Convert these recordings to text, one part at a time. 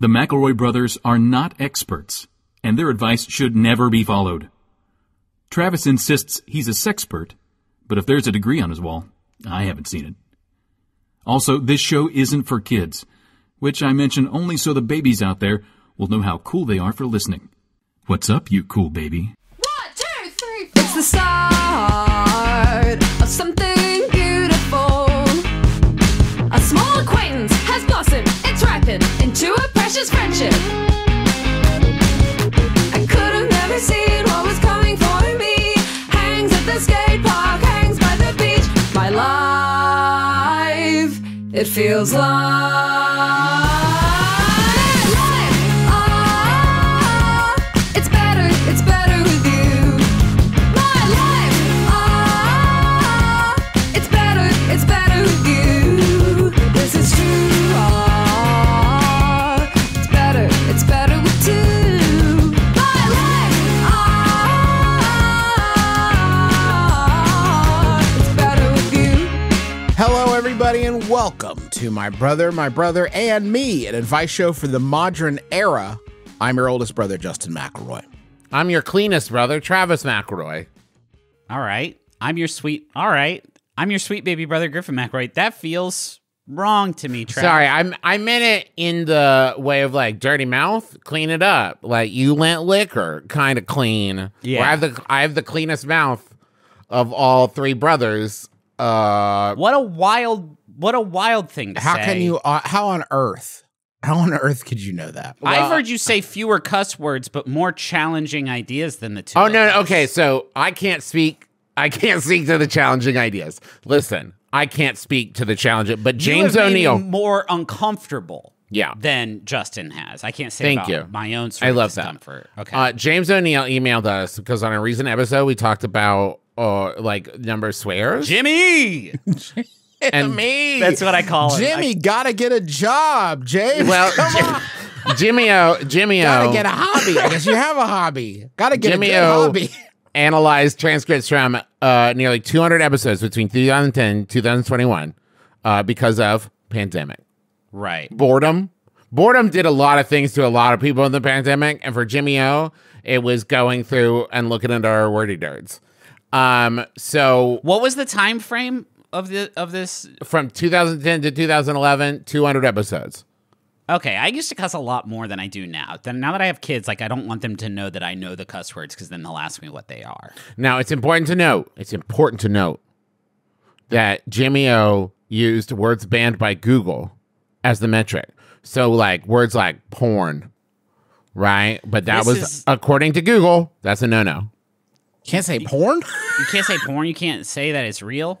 The McElroy brothers are not experts, and their advice should never be followed. Travis insists he's a sexpert, but if there's a degree on his wall, I haven't seen it. Also, this show isn't for kids, which I mention only so the babies out there will know how cool they are for listening. What's up, you cool baby? One, two, three, four. It's the start of something beautiful. A small acquaintance has blossomed, it's ripened into a precious friendship. I could have never seen what was coming for me. Hangs at the skate park, hangs by the beach. My life, it feels like. Welcome to My Brother, My Brother, and Me, an advice show for the modern era. I'm your oldest brother, Justin McElroy. I'm your cleanest brother, Travis McElroy. All right. I'm your sweet. All right. I'm your sweet baby brother, Griffin McElroy. That feels wrong to me, Travis. Sorry, I'm I meant it in the way of like dirty mouth, clean it up. Like you lent liquor, kind of clean. Yeah. Where I have the I have the cleanest mouth of all three brothers. Uh What a wild, what a wild thing to How say. How can you, uh, how on earth, how on earth could you know that? I've heard you say fewer cuss words, but more challenging ideas than the two. Oh of no, no, okay, so I can't speak I can't speak to the challenging ideas. Listen, I can't speak to the challenging, but You James have made me O'Neill. more uncomfortable. Yeah. Than Justin has. I can't say Thank about you. my own I of love that. discomfort. Okay. Uh, James O'Neill emailed us because on a recent episode we talked about uh, like number of swears. Jimmy. and me. That's what I call it. Jimmy, gotta get a job, James. well, come on. Jimmy O, Jimmy Gotta get a hobby. I guess you have a hobby. Gotta get Jimmy a O hobby. analyzed transcripts from uh, nearly 200 episodes between 2010 and 2021 uh, because of pandemic Right. boredom. Boredom did a lot of things to a lot of people in the pandemic, and for Jimmy O, it was going through and looking at our wordy dirts. Um, so What was the time frame of the of this? from 2010 to 2011, 200 episodes. Okay, I used to cuss a lot more than I do now. Then now that I have kids, like I don't want them to know that I know the cuss words because then they'll ask me what they are. Now, it's important to note, it's important to note that Jimmy O used words banned by Google as the metric. So, like words like porn, right? But that This was, is- according to Google, that's a no no. Can't say porn? You can't say porn. You can't say that it's real.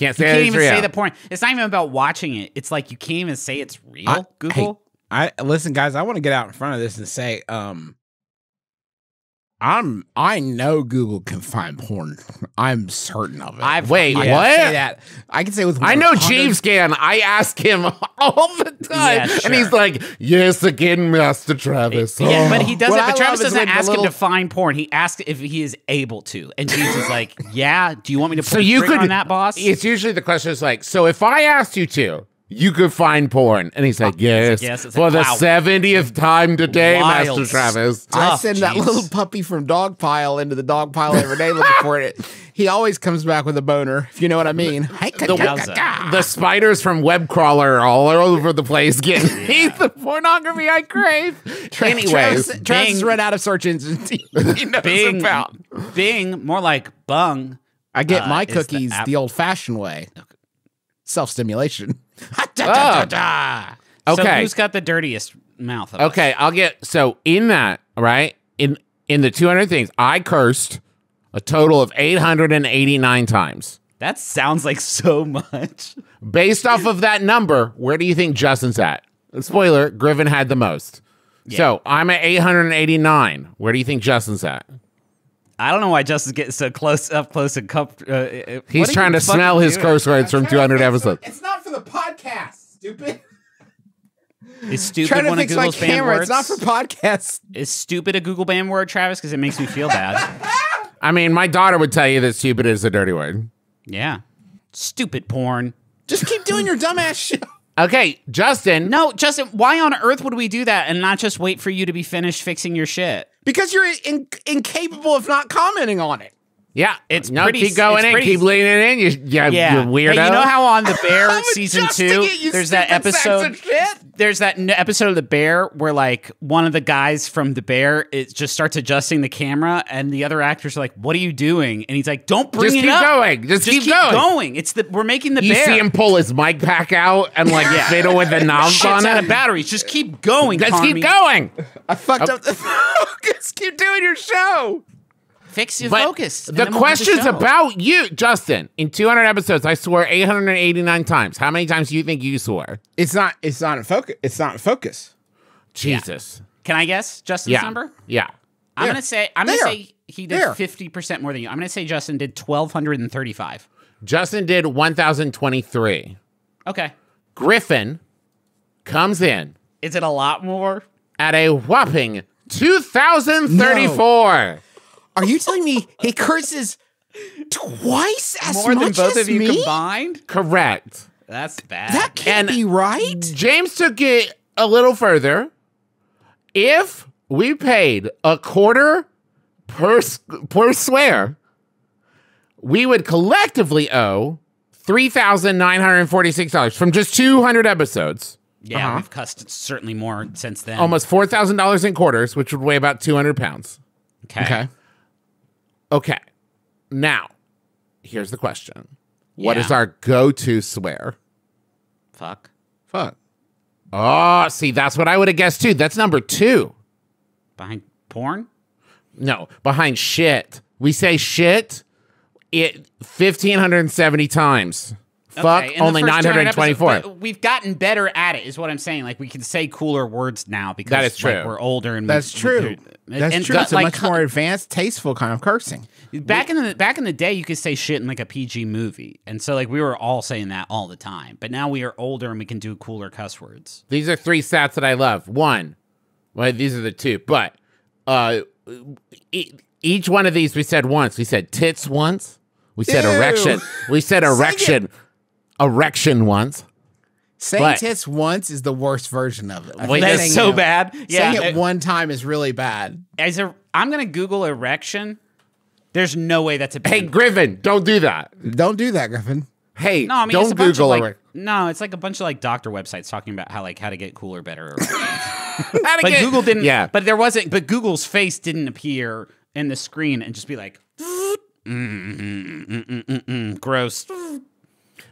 Can't You can't even real. say the porn. It's not even about watching it. It's like you can't even say it's real. I- Google. I listen, guys. I want to get out in front of this and say, um, I'm I know Google can find porn. I'm certain of it. I've Wait, I what? can say that. I can say with I know 100 Jeeves can. I ask him all the time. Yeah, And he's like, yes, again, Master Travis. Yeah, Oh. but he doesn't. What I But Travis doesn't when the ask him to find porn. He asks if he is able to, and James is like, "Yeah, do you want me to put So you trigger could on that, boss?" It's usually the question is like, so if I asked you to, you could find porn, and he's like, yes, yes. It's for like, the seventieth time today, Wild Master Travis. I Tough, send that little puppy from dog pile into the dog pile every day looking for it. He always comes back with a boner, if you know what I mean. Hey, The, Yowza. the spiders from web crawler are all over the place getting me the pornography I crave. Anyways, Travis, Travis run out of search engines. he knows Bing, about. Bing, more like bung. I get uh, my is the cookies the, old-fashioned way. Self-stimulation. Oh. So who's got the dirtiest mouth? Of us? okay, I'll get so in that right in in the two hundred things I cursed a total of eight hundred and eighty nine times. that sounds like so much. Based off of that number, where do you think Justin's at? Spoiler: Griffin had the most. So I'm at 889. Where do you think Justin's at? I don't know why Justin's getting so close up close and comf- uh, uh, He's trying to smell fucking his doing? curse words from 200 episodes. It's not for the podcast, stupid. Is stupid Trying to one of fix my Google's banned camera. words? It's not for podcasts. Is stupid a Google banned word, Travis? Because it makes me feel bad. I mean, my daughter would tell you that stupid is a dirty word. yeah. Stupid porn. Just keep doing your dumbass shit. Okay, Justin. No, Justin, why on earth would we do that and not just wait for you to be finished fixing your shit? Because you're in- incapable of not commenting on it. Yeah, uh, It's no. pretty- keep going it's in. pretty- keep leaning in. You, you, Yeah, you weirdo. Hey, you know how on the Bear season two, it, there's that episode. of. There's that n- episode of the Bear where like one of the guys from the Bear it just starts adjusting the camera, and the other actors are like, "What are you doing?" And he's like, "Don't bring Just it keep up. going. Just keep going." It's the we're making the you Bear. see him pull his mic pack out and like yeah. fiddle with the knobs Shit's on out it. of batteries. Just keep going. Let's Carmy. keep going. I fucked oh. up the focus. Keep doing your show. Fix your But focus. and the then we'll question's show. about you, Justin. In 200 episodes, I swore 889 times. How many times do you think you swore? It's not. It's not in focus. It's not in focus. Jesus. Can I guess Justin's Yeah. number? Yeah. I'm There. gonna say I'm There. gonna say he did fifty percent more than you. I'm gonna say Justin did twelve hundred and thirty-five. Justin did 1,023. Okay, Griffin comes in is it a lot more? at a whopping 2,034. Are you telling me he curses twice as More much than both as of you me? combined? Correct. That's bad. That can't And- be right. James took it a little further. If we paid a quarter per per swear, we would collectively owe three thousand nine hundred forty six dollars from just two hundred episodes. yeah, uh-huh. we've cussed certainly more since then. Almost four thousand dollars in quarters, which would weigh about two hundred pounds. Okay. Okay, now here's the question: What Yeah. is our go to swear? Fuck. Fuck. Oh, see, that's what I would have guessed too. That's number two. Behind porn? No, behind shit. We say shit it 1570 times. Fuck, Okay, only 924. episodes, we've gotten better at it, is what I'm saying. Like we can say cooler words now because That is like, we're older and we- That's we- true. That's and true. got, It's a much more advanced, tasteful kind of cursing. Back in the back in the day, you could say shit in like a PG movie, and so like we were all saying that all the time. But now we are older and we can do cooler cuss words. These are three stats that I love. One, well, these are the two, but uh, e- each one of these we said once. We said tits once. We said Ew. erection. We said erection. Erection once. Saying But- tits once is the worst version of it. I Wait, That's so it- bad. Yeah, Saying it uh, one time is really bad. as a, I'm gonna Google erection. There's no way that's a Hey, Griffin, don't do that. Don't do that, Griffin. Hey, no, I mean don't it's a bunch Google of like erec- no, it's like a bunch of like doctor websites talking about how like how to get cooler, better. How to but get- Google didn't. Yeah, but there wasn't. But Google's face didn't appear in the screen and just be like, mm, mm, mm, mm, mm, mm, gross.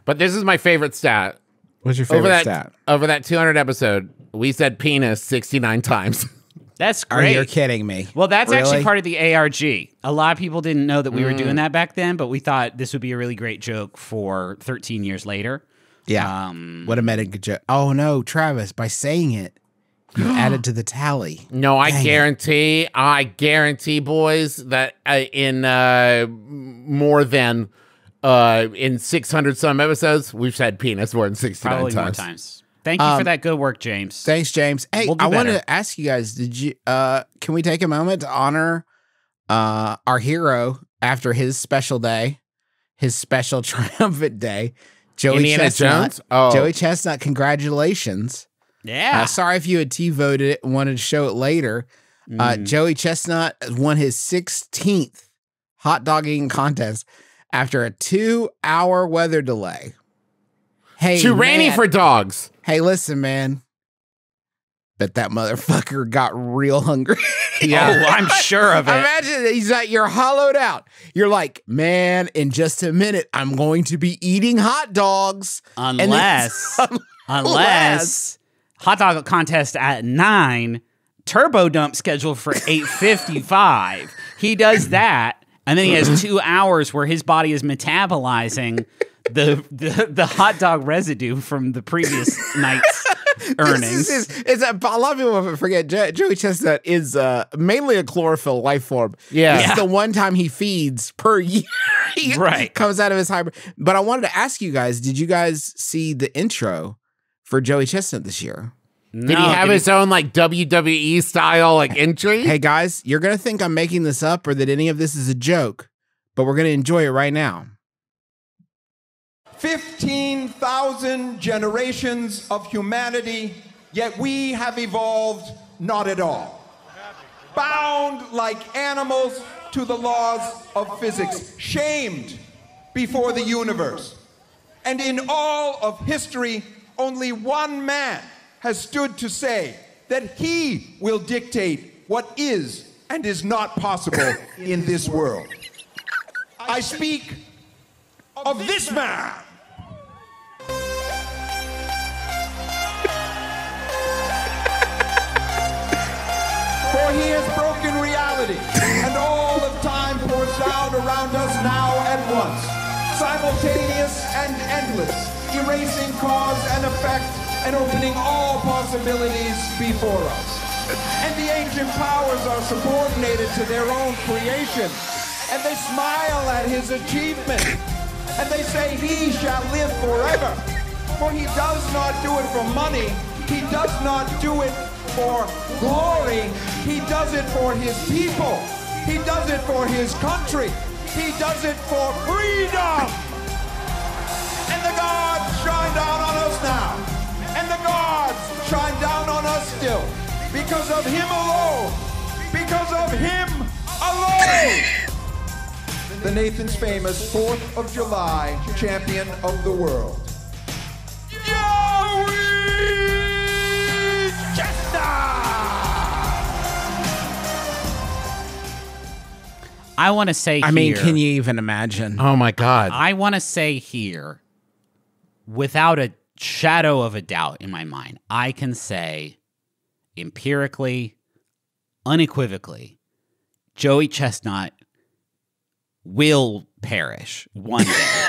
But this is my favorite stat. What's your over favorite that stat? over that 200 episode, we said penis 69 times. That's Are great. you kidding me? Well, that's actually part of the ARG. A lot of people didn't know that we were Mm. doing that back then, but we thought this would be a really great joke for 13 years later. Yeah. Um, what a meta joke. Oh no, Travis! By saying it, you added to the tally. No, I Dang it. guarantee, I guarantee, boys, that uh, in uh, more than uh, in 600 some episodes, we've said penis more than 69 probably times. more times. Thank you for Um, that good work, James. Thanks, James. Hey, We'll I wanted to ask you guys: Did you? uh Can we take a moment to honor uh our hero after his special day, his special triumphant day, Joey Indiana Chestnut? Jones? Oh. Joey Chestnut, congratulations! yeah. Uh, sorry if you had T voted it and wanted to show it later. Uh, Mm. Joey Chestnut won his 16th hot dog eating contest after a two hour weather delay. Hey, Too rainy for dogs. Hey, listen, man. Bet that motherfucker got real hungry. Oh, I'm sure of it. Imagine that he's like, you're hollowed out. You're like, man, in just a minute, I'm going to be eating hot dogs. And then- Unless, unless hot dog contest at nine, turbo dump scheduled for eight fifty five. he does that, and then he has two hours where his body is metabolizing the the, the hot dog residue from the previous night's earnings. This is, is a, a lot of people forget Jo- Joey Chestnut is uh, mainly a chlorophyll life form. Yeah. This is Yeah. the one time he feeds per year. He Right. Comes out of his hybrid. But I wanted to ask you guys, did you guys see the intro for Joey Chestnut this year? Did he have his own like WWE style like entry? Hey guys, you're gonna think I'm making this up or that any of this is a joke, but we're gonna enjoy it right now. 15,000 generations of humanity, yet we have evolved not at all. Bound like animals to the laws of physics, shamed before the universe. And in all of history, only one man has stood to say that he will dictate what is and is not possible in this world. I speak of this man. For he has broken reality, and all of time pours down around us now at once, simultaneous and endless, erasing cause and effect and opening all possibilities before us. And the ancient powers are subordinated to their own creation, and they smile at his achievement, and they say he shall live forever. For he does not do it for money, he does not do it for glory, he does it for his people, he does it for his country, he does it for freedom. And the gods shine down on us now. And the gods shine down on us still. Because of him alone. Because of him alone. the Nathan's famous 4th of July champion of the world. Joey Chestnut! I want to say. I mean, here- can you even imagine? Oh my god. I want to say here, without a shadow of a doubt in my mind, I can say empirically, unequivocally, Joey Chestnut will perish one day.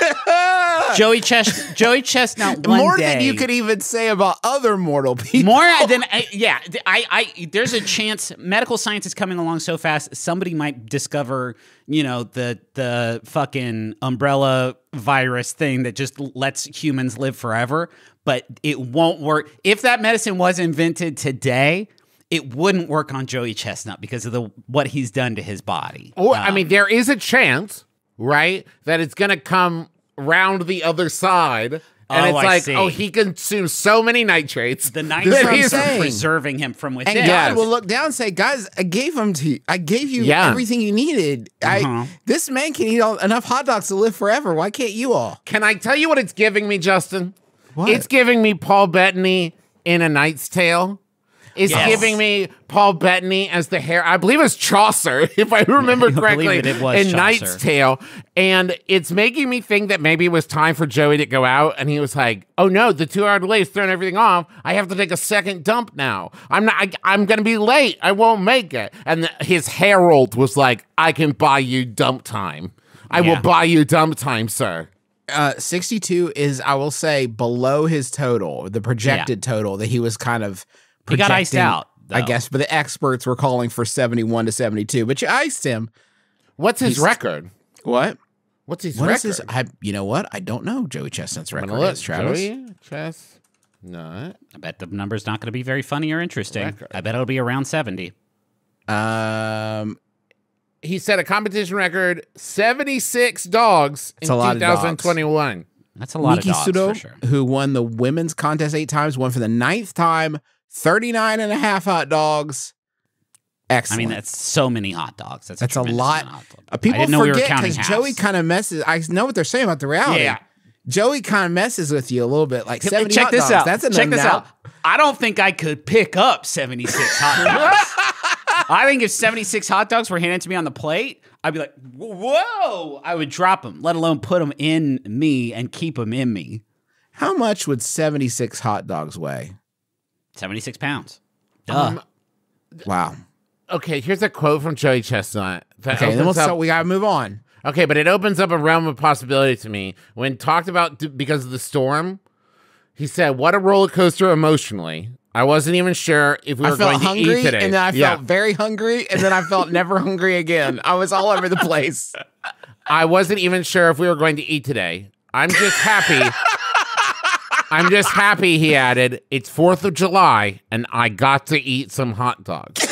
Joey Chest Joey Chestnut More day. than you could even say about other mortal people. More than I, yeah, I, I, there's a chance medical science is coming along so fast. Somebody might discover, you know, the the fucking umbrella virus thing that just lets humans live forever. But it won't work if that medicine was invented today. It wouldn't work on Joey Chestnut because of the what he's done to his body. Or I um, mean, there is a chance, right, that it's gonna come round the other side. And Oh, it's I like, see. oh, he consumes so many nitrates. The nitrates are preserving him from within. And Yes. God will look down and say, "Guys, I gave him to you. I gave you Yeah. everything you needed. Uh-huh. I this man can eat all, enough hot dogs to live forever. Why can't you all?" Can I tell you what it's giving me, Justin? What? It's giving me Paul Bettany in A Knight's Tale. It's Yes. giving me Paul Bettany as the hair. I believe it's Chaucer, if I remember I correctly, it, it was in Chaucer. Knight's Tale. And it's making me think that maybe it was time for Joey to go out, and he was like, "Oh no, the two-hour delay is throwing everything off. I have to take a second dump now. I'm not. I, I'm going to be late. I won't make it." And the, his herald was like, "I can buy you dump time. I Yeah. will buy you dump time, sir." Uh, 62 is, I will say, below his total, the projected total that he was kind of. He got iced projecting, out, I guess, but the experts were calling for 71 to 72. But you iced him. What's his He's- record? What? What's his What record? his? I, you know what? I don't know Joey Chestnut's record gonna look. is, Travis. Joey Chestnut. I bet the number's not going to be very funny or interesting. Record. I bet it'll be around seventy. Um, He set a competition record: seventy-six dogs in It's a lot of dogs. 2021. That's a lot Miki of dogs Sudo, for sure. who won the women's contest eight times, won for the ninth time, 39 and a half hot dogs. Excellent. I mean, that's so many hot dogs. That's That's a lot. Uh, people I didn't know we forget because Joey kind of messes. I know what they're saying about the reality. Yeah. Joey kind of messes with you a little bit, like 70 Check hot this dogs. out. That's Check this out. I don't think I could pick up 76 hot dogs. I think if 76 hot dogs were handed to me on the plate, I'd be like, whoa, I would drop them, let alone put them in me and keep them in me. How much would 76 hot dogs weigh? 76 pounds. Duh. Um, Wow. Okay, here's a quote from Joey Chestnut. That Okay, then we'll, up- so we got to move on. Okay, but it opens up a realm of possibility to me. When talked about d- because of the storm, he said, "What a roller coaster emotionally." I wasn't even sure if we I were felt going to hungry, eat today. and then I Yeah. felt very hungry, and then I felt never hungry again. I was all over the place. I wasn't even sure if we were going to eat today. I'm just happy. I'm just happy, he added. It's 4th of July and I got to eat some hot dogs.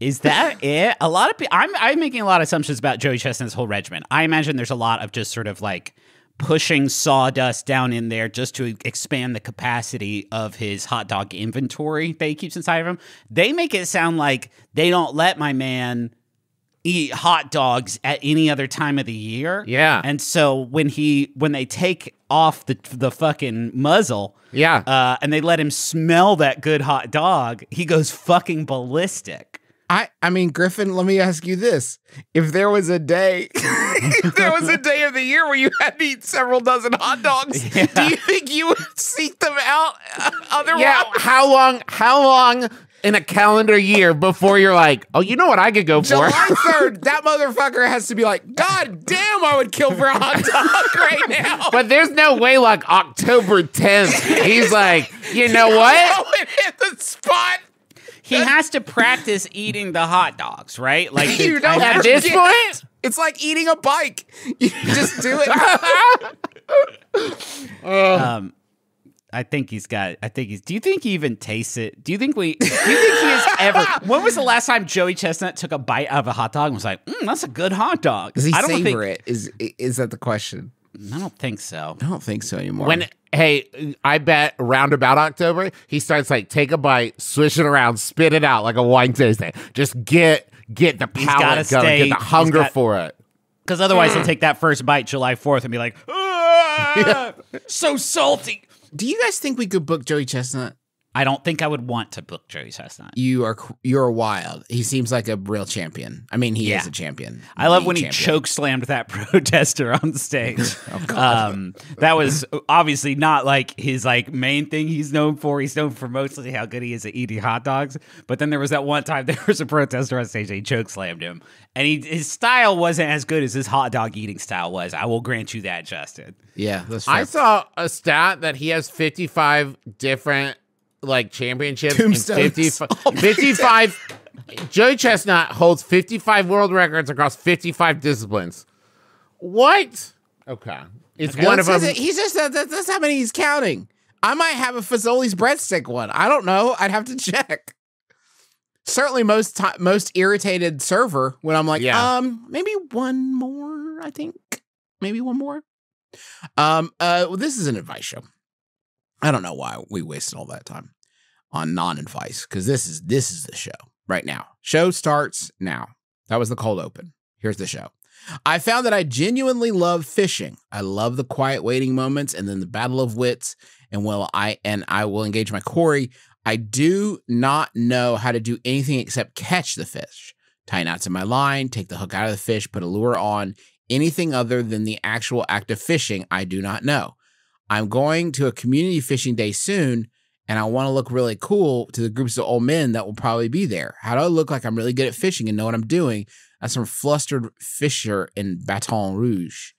Is that it? A lot of people. I'm I'm making a lot of assumptions about Joey Chestnut's whole regimen. I imagine there's a lot of just sort of like pushing sawdust down in there just to expand the capacity of his hot dog inventory that he keeps inside of him. They make it sound like they don't let my man eat hot dogs at any other time of the year. Yeah. And so when he when they take off the the fucking muzzle, Yeah. uh, and they let him smell that good hot dog, he goes fucking ballistic. I, I mean, Griffin, let me ask you this. If there was a day, if there was a day of the year where you had to eat several dozen hot dogs, do you think you would seek them out uh, otherwise? yeah. How long? How long in a calendar year before you're like, oh, you know what I could go for? July 3rd, that motherfucker has to be like, God damn, I would kill for a hot dog right now. but there's no way like October 10th. He's like, you know what? Oh, it hit the spot. He has to practice eating the hot dogs, right? Like You don't At have this Yeah. point, It's like eating a bike. You just do it. um, I think he's got. I think he's. Do you think he even tastes it? Do you think we? Do you think he has ever? When was the last time Joey Chestnut took a bite out of a hot dog and was like, mm, "That's a good hot dog"? Does he I don't savor think, it? Is is that the question? I don't think so. I don't think so anymore. when hey, I bet around about October, he starts like take a bite, swish it around, spit it out like a wine tasting. Just get get the gotta palate going, stay- get the hunger got- for it. Because otherwise, he'll take that first bite July Fourth and be like, "Ah, "So salty." Do you guys think we could book Joey Chestnut? I don't think I would want to book Joey Chestnut. You are you're wild. He seems like a real champion. I mean, he Yeah. is a champion. I love The when he champion. choke slammed that protester on stage. Oh, um, that was obviously not like his like main thing he's known for. He's known for mostly how good he is at eating hot dogs. But then there was that one time there was a protester on stage and he choke slammed him, and he his style wasn't as good as his hot dog eating style was. I will grant you that, Justin. Yeah, that's I saw a stat that he has 55 different like championships. Tombstones. And 55, 55 Joey Chestnut holds 55 world records across 55 disciplines. What? Okay. It's one of them. He's just that, that- that's how many he's counting. I might have a Fazoli's breadstick one. I don't know. I'd have to check. Certainly, most most irritated server when I'm like, Yeah. um, maybe one more. I think maybe one more. Um, uh, well, this is an advice show. I don't know why we wasted all that time on non-advice because this is this is the show right now. Show starts now. That was the cold open. Here's the show. I found that I genuinely love fishing. I love the quiet waiting moments and then the battle of wits. And while I and I will engage my quarry, I do not know how to do anything except catch the fish. Tie knots in my line, take the hook out of the fish, put a lure on. Anything other than the actual act of fishing, I do not know. I'm going to a community fishing day soon, and I want to look really cool to the groups of old men that will probably be there. How do I look like I'm really good at fishing and know what I'm doing? That's from Flustered Fisher in Baton Rouge.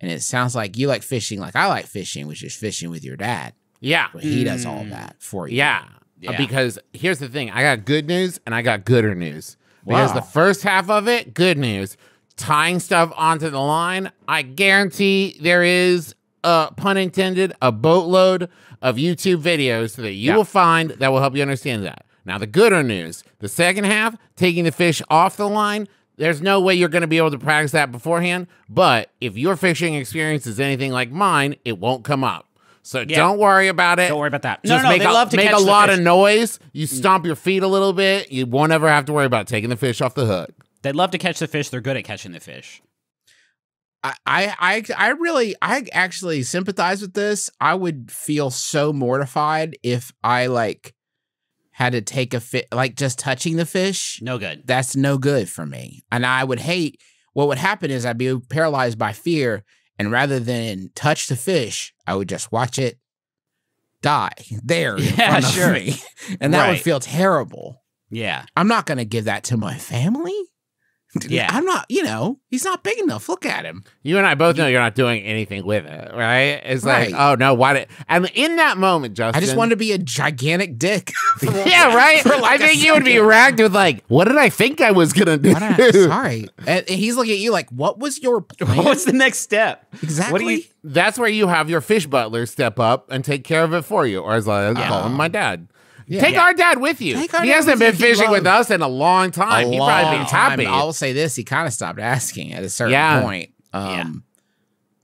And it sounds like you like fishing like I like fishing, which is fishing with your dad. yeah. But he does all mm. that for you. Yeah. Yeah. Because here's the thing I got good news and I got gooder news. Because Wow. the first half of it, good news. Tying stuff onto the line, I guarantee there is, uh, pun intended, a boatload of YouTube videos that you Yeah. will find that will help you understand that. Now, the gooder news the second half, taking the fish off the line, there's no way you're going to be able to practice that beforehand. But if your fishing experience is anything like mine, it won't come up. So Yeah. don't worry about it. Don't worry about that. No, Just no, make they a, love to make catch a lot fish. Mm. of noise. You stomp your feet a little bit. You won't ever have to worry about taking the fish off the hook. They love to catch the fish. They're good at catching the fish. I, I, I really, I actually sympathize with this. I would feel so mortified if I like had to take a fit, like just touching the fish. No good. That's no good for me. And I would hate what would happen is I'd be paralyzed by fear. And rather than touch the fish, I would just watch it die there Yeah, sure. me. And that would feel terrible. Yeah. I'm not going to give that to my family. Yeah. I'm not, you know, he's not big enough. Look at him. You and I both know you're not doing anything with it, right? It's like, Right. oh no, why did? And in that moment, Justin, I just wanted to be a gigantic dick. yeah, right. for like I a think you would be second. racked with like, what did I think I was gonna do? Why not? Sorry. And and he's looking at you like, what was your plan? What's the next step? exactly? What do you? That's where you have your fish butler step up and take care of it for you, or as I call him, my dad. Take Yeah. our dad with you. Take he hasn't been fishing with us in a long time. A He probably long been time. happy. I'll say this: he kind of stopped asking at a certain Yeah. point. Um,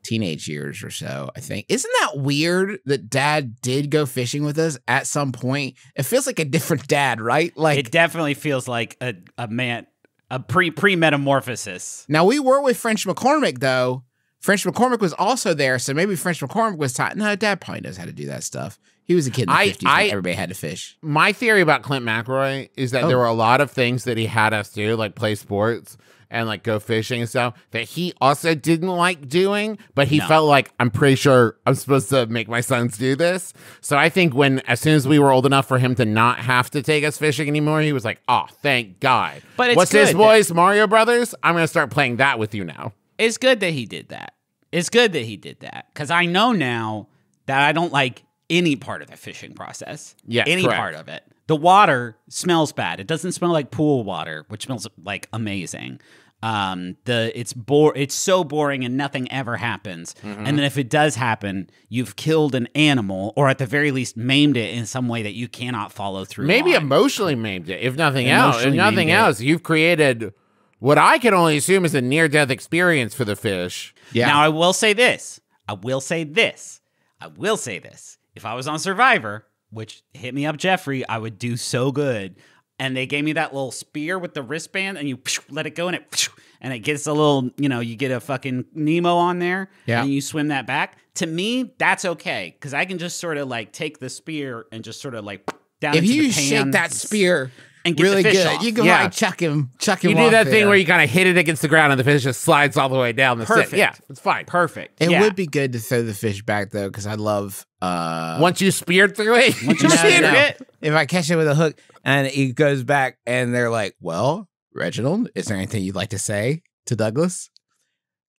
teenage years or so, I think. Isn't that weird that dad did go fishing with us at some point? It feels like a different dad, right? Like it definitely feels like a, a man a pre pre metamorphosis. now we were with French McCormick though. French McCormick was also there, so maybe French McCormick was taught. No, dad probably knows how to do that stuff. He was a kid in the I- 50s when I- everybody had to fish. My theory about Clint McElroy is that Oh. there were a lot of things that he had us do, like play sports and like go fishing and stuff, that he also didn't like doing, but he No. felt like I'm pretty sure I'm supposed to make my sons do this. So I think when as soon as we were old enough for him to not have to take us fishing anymore, he was like, "Oh, thank God." But it's what's this, good that- boys? Mario Brothers. I'm gonna start playing that with you now. It's good that he did that. It's good that he did that because I know now that I don't like any part of the fishing process. Yes, any correct. part of it. The water smells bad. It doesn't smell like pool water, which smells like amazing. Um, the it's bore it's so boring and nothing ever happens. Mm-hmm. And then if it does happen, you've killed an animal or at the very least maimed it in some way that you cannot follow through. Maybe on. emotionally maimed it, if nothing else. If nothing maimed it. else, you've created what I can only assume is a near death experience for the fish. Yeah. Now I will say this. I will say this. I will say this. If I was on Survivor, which hit me up, Jeffrey, I would do so good. And they gave me that little spear with the wristband, and you let it go, and it and it gets a little, you know, you get a fucking Nemo on there, Yeah. and you swim that back. To me, that's okay because I can just sort of like take the spear and just sort of like down. if into you the shake that spear and get the really fish good, off. you can Yeah. like chuck him, chuck him You do that thing where you kind of hit it against the ground and the fish just slides all the way down the. Perfect. Yeah, it's fine. perfect. It Yeah. would be good to throw the fish back though, because I love. uh Once you speared through it, Once you No, spear no. it, If I catch it with a hook and he goes back, and they're like, "Well, Reginald, is there anything you'd like to say to Douglas?"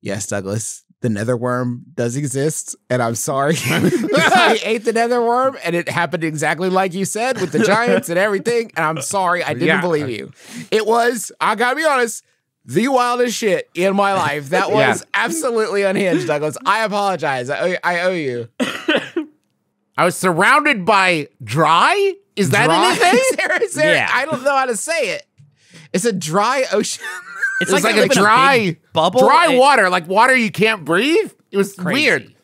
Yes, Douglas. The nether worm does exist, and I'm sorry. I ate the nether worm, and it happened exactly like you said with the giants and everything. And I'm sorry, I didn't Yeah. believe you. It was, I gotta be honest, the wildest shit in my life. That was Yeah. absolutely unhinged, Douglas. I apologize. I owe, I owe you. I was surrounded by dry. Is that Dry- anything? Is there- is there- Yeah. I don't know how to say it. It's a dry ocean. it's It was like, a dry, big bubble. dry It- water, like water you can't breathe. It was Crazy. weird.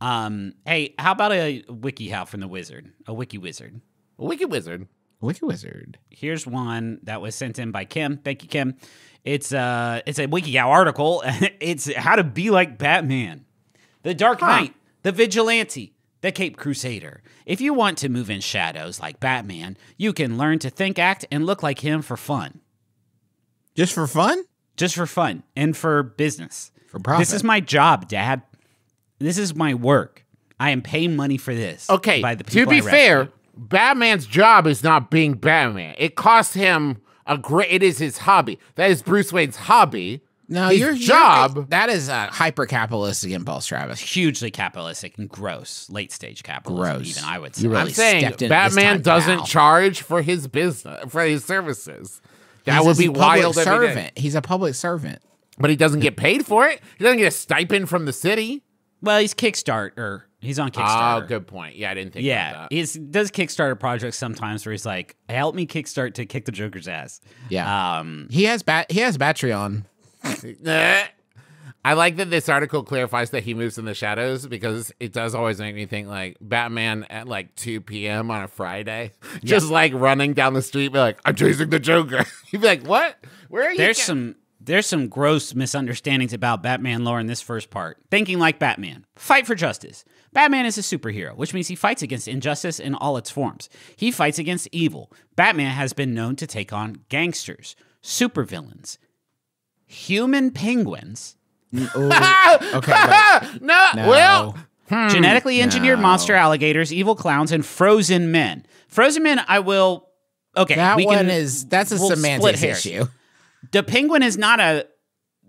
Um, hey, how about a wiki how from the wizard? A wiki wizard. A wiki wizard. Wiki Wizard. Here's one that was sent in by Kim. Thank you, Kim. It's uh it's a WikiHow article. it's how to be like Batman. The Dark Knight, the Vigilante, the Cape Crusader. If you want to move in shadows like Batman, you can learn to think, act, and look like him for fun. Just for fun? Just for fun and for business. For profit. This is my job, Dad. This is my work. I am paying money for this. Okay, by the to be I fair. Batman's job is not being Batman. It cost him a great. It is his hobby. That is Bruce Wayne's hobby. No, his your job. your- that is a hyper capitalistic impulse, Travis. hugely capitalistic and gross, late stage capitalism. Gross. Even I would say. You really I'm saying stepped into this Batman doesn't pal. charge for his business for his services. That He's would be public wild. every day. servant. He's a public servant. But he doesn't get paid for it. He doesn't get a stipend from the city. Well, he's Kickstarter. He's on Kickstarter. Oh, good point. Yeah, I didn't think Yeah, about he does Kickstarter projects sometimes where he's like, "Help me kickstart to kick the Joker's ass." Yeah. Um, he has bat. He has battery on. that. I like that this article clarifies that he moves in the shadows because it does always make me think like Batman at like 2 p.m. on a Friday, just like running down the street, be like, I'm chasing the Joker. He'd be like, What? Where are you? there's ga-" some there's some gross misunderstandings about Batman lore in this first part. Thinking like Batman, fight for justice. Batman is a superhero, which means he fights against injustice in all its forms. He fights against evil. Batman has been known to take on gangsters, supervillains, human penguins, oh, Okay. wait. no, No. well, hmm. genetically engineered no. monster alligators, evil clowns, and frozen men. Frozen men, I will. Okay, that we one can, is that's a we'll split semantics hairs. issue. The penguin is not a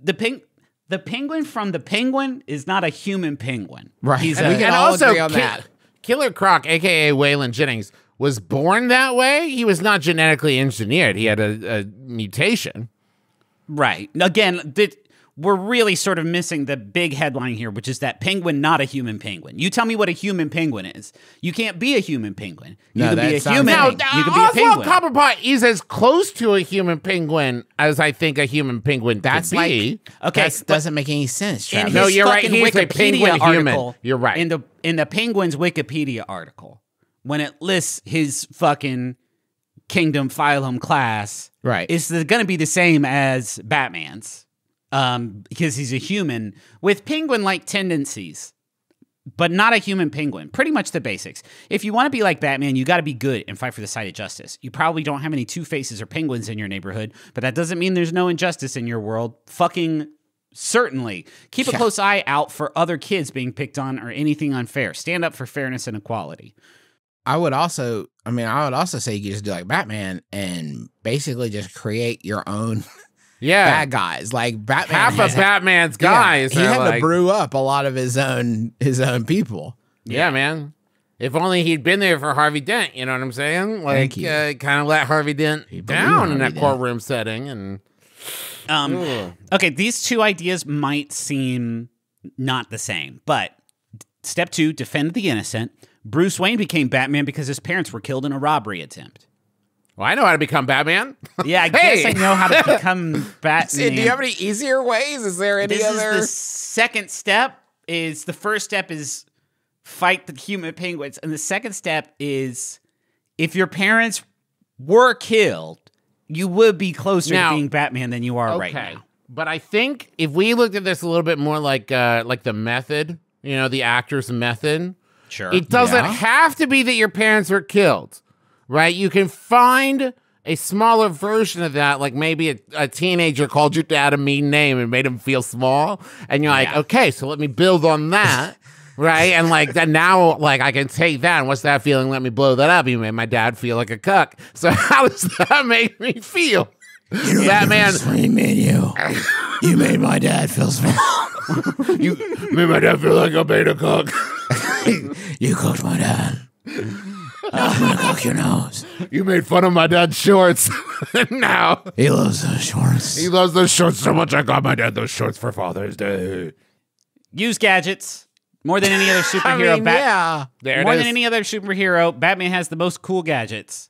the ping. The penguin from the penguin is not a human penguin. Right. He's And a, we can and all also agree on Ki- that. Killer Croc, aka Waylon Jennings, was born that way. He was not genetically engineered. He had a, a mutation. Right. Again, the, we're really sort of missing the big headline here, which is that penguin not a human penguin. You tell me what a human penguin is. You can't be a human penguin. You No, can be that a sounds human. No, you can be a Oswald penguin. Cobblepot is as close to a human penguin as I think a human penguin That's could be. like Okay, That doesn't make any sense. Travis. No, you're right. fucking He's a Wikipedia penguin human. You're right. In the in the Penguin's Wikipedia article, when it lists his fucking kingdom phylum class, Right. is going to be the same as Batman's, um, because he's a human with penguin-like tendencies. But not a human penguin. Pretty much the basics. If you want to be like Batman, you got to be good and fight for the side of justice. You probably don't have any Two Faces or penguins in your neighborhood, but that doesn't mean there's no injustice in your world. Fucking certainly. Keep a Yeah. close eye out for other kids being picked on or anything unfair. Stand up for fairness and equality. I would also, I mean, I would also say you could just do like Batman and basically just create your own Yeah. bad guys. Like Batman, Half has- of Batman's yeah, guys he are had to brew up a lot of his own his own people. yeah, man. If only he'd been there for Harvey Dent, you know what I'm saying? Like, Thank you. uh, kind of let Harvey Dent believe down in Harvey that Dent. courtroom setting, and Um, Ugh. okay, these two ideas might seem not the same, but step two, defend the innocent. Bruce Wayne became Batman because his parents were killed in a robbery attempt. well, I know how to become Batman. Yeah, I Hey! guess I know how to become Batman. do you have any easier ways? Is there any this other? is the second step. Is the first step is fight the human penguins, and the second step is if your parents were killed, you would be closer Now- to being Batman than you are okay, right now. but I think if we looked at this a little bit more like uh, like the method, you know, the actor's method, Sure. It doesn't Yeah. have to be that your parents were killed, right? You can find a smaller version of that, like maybe a, a teenager called your dad a mean name and made him feel small, and you're like, Yeah. okay, so let me build on that. Right. And like that now, like I can take that and what's that feeling? Let me blow that up. You made my dad feel like a cuck. So how does that make me feel? Batman, between me and you. You made my dad feel small. you made my dad feel like a beta cuck. You cooked my dad. I'm gonna cook your nose. You made fun of my dad's shorts. now He loves those shorts. He loves those shorts so much. I got my dad those shorts for Father's Day. Use gadgets more than any other I superhero. mean, Bat- yeah. There more it than any other superhero, Batman has the most cool gadgets.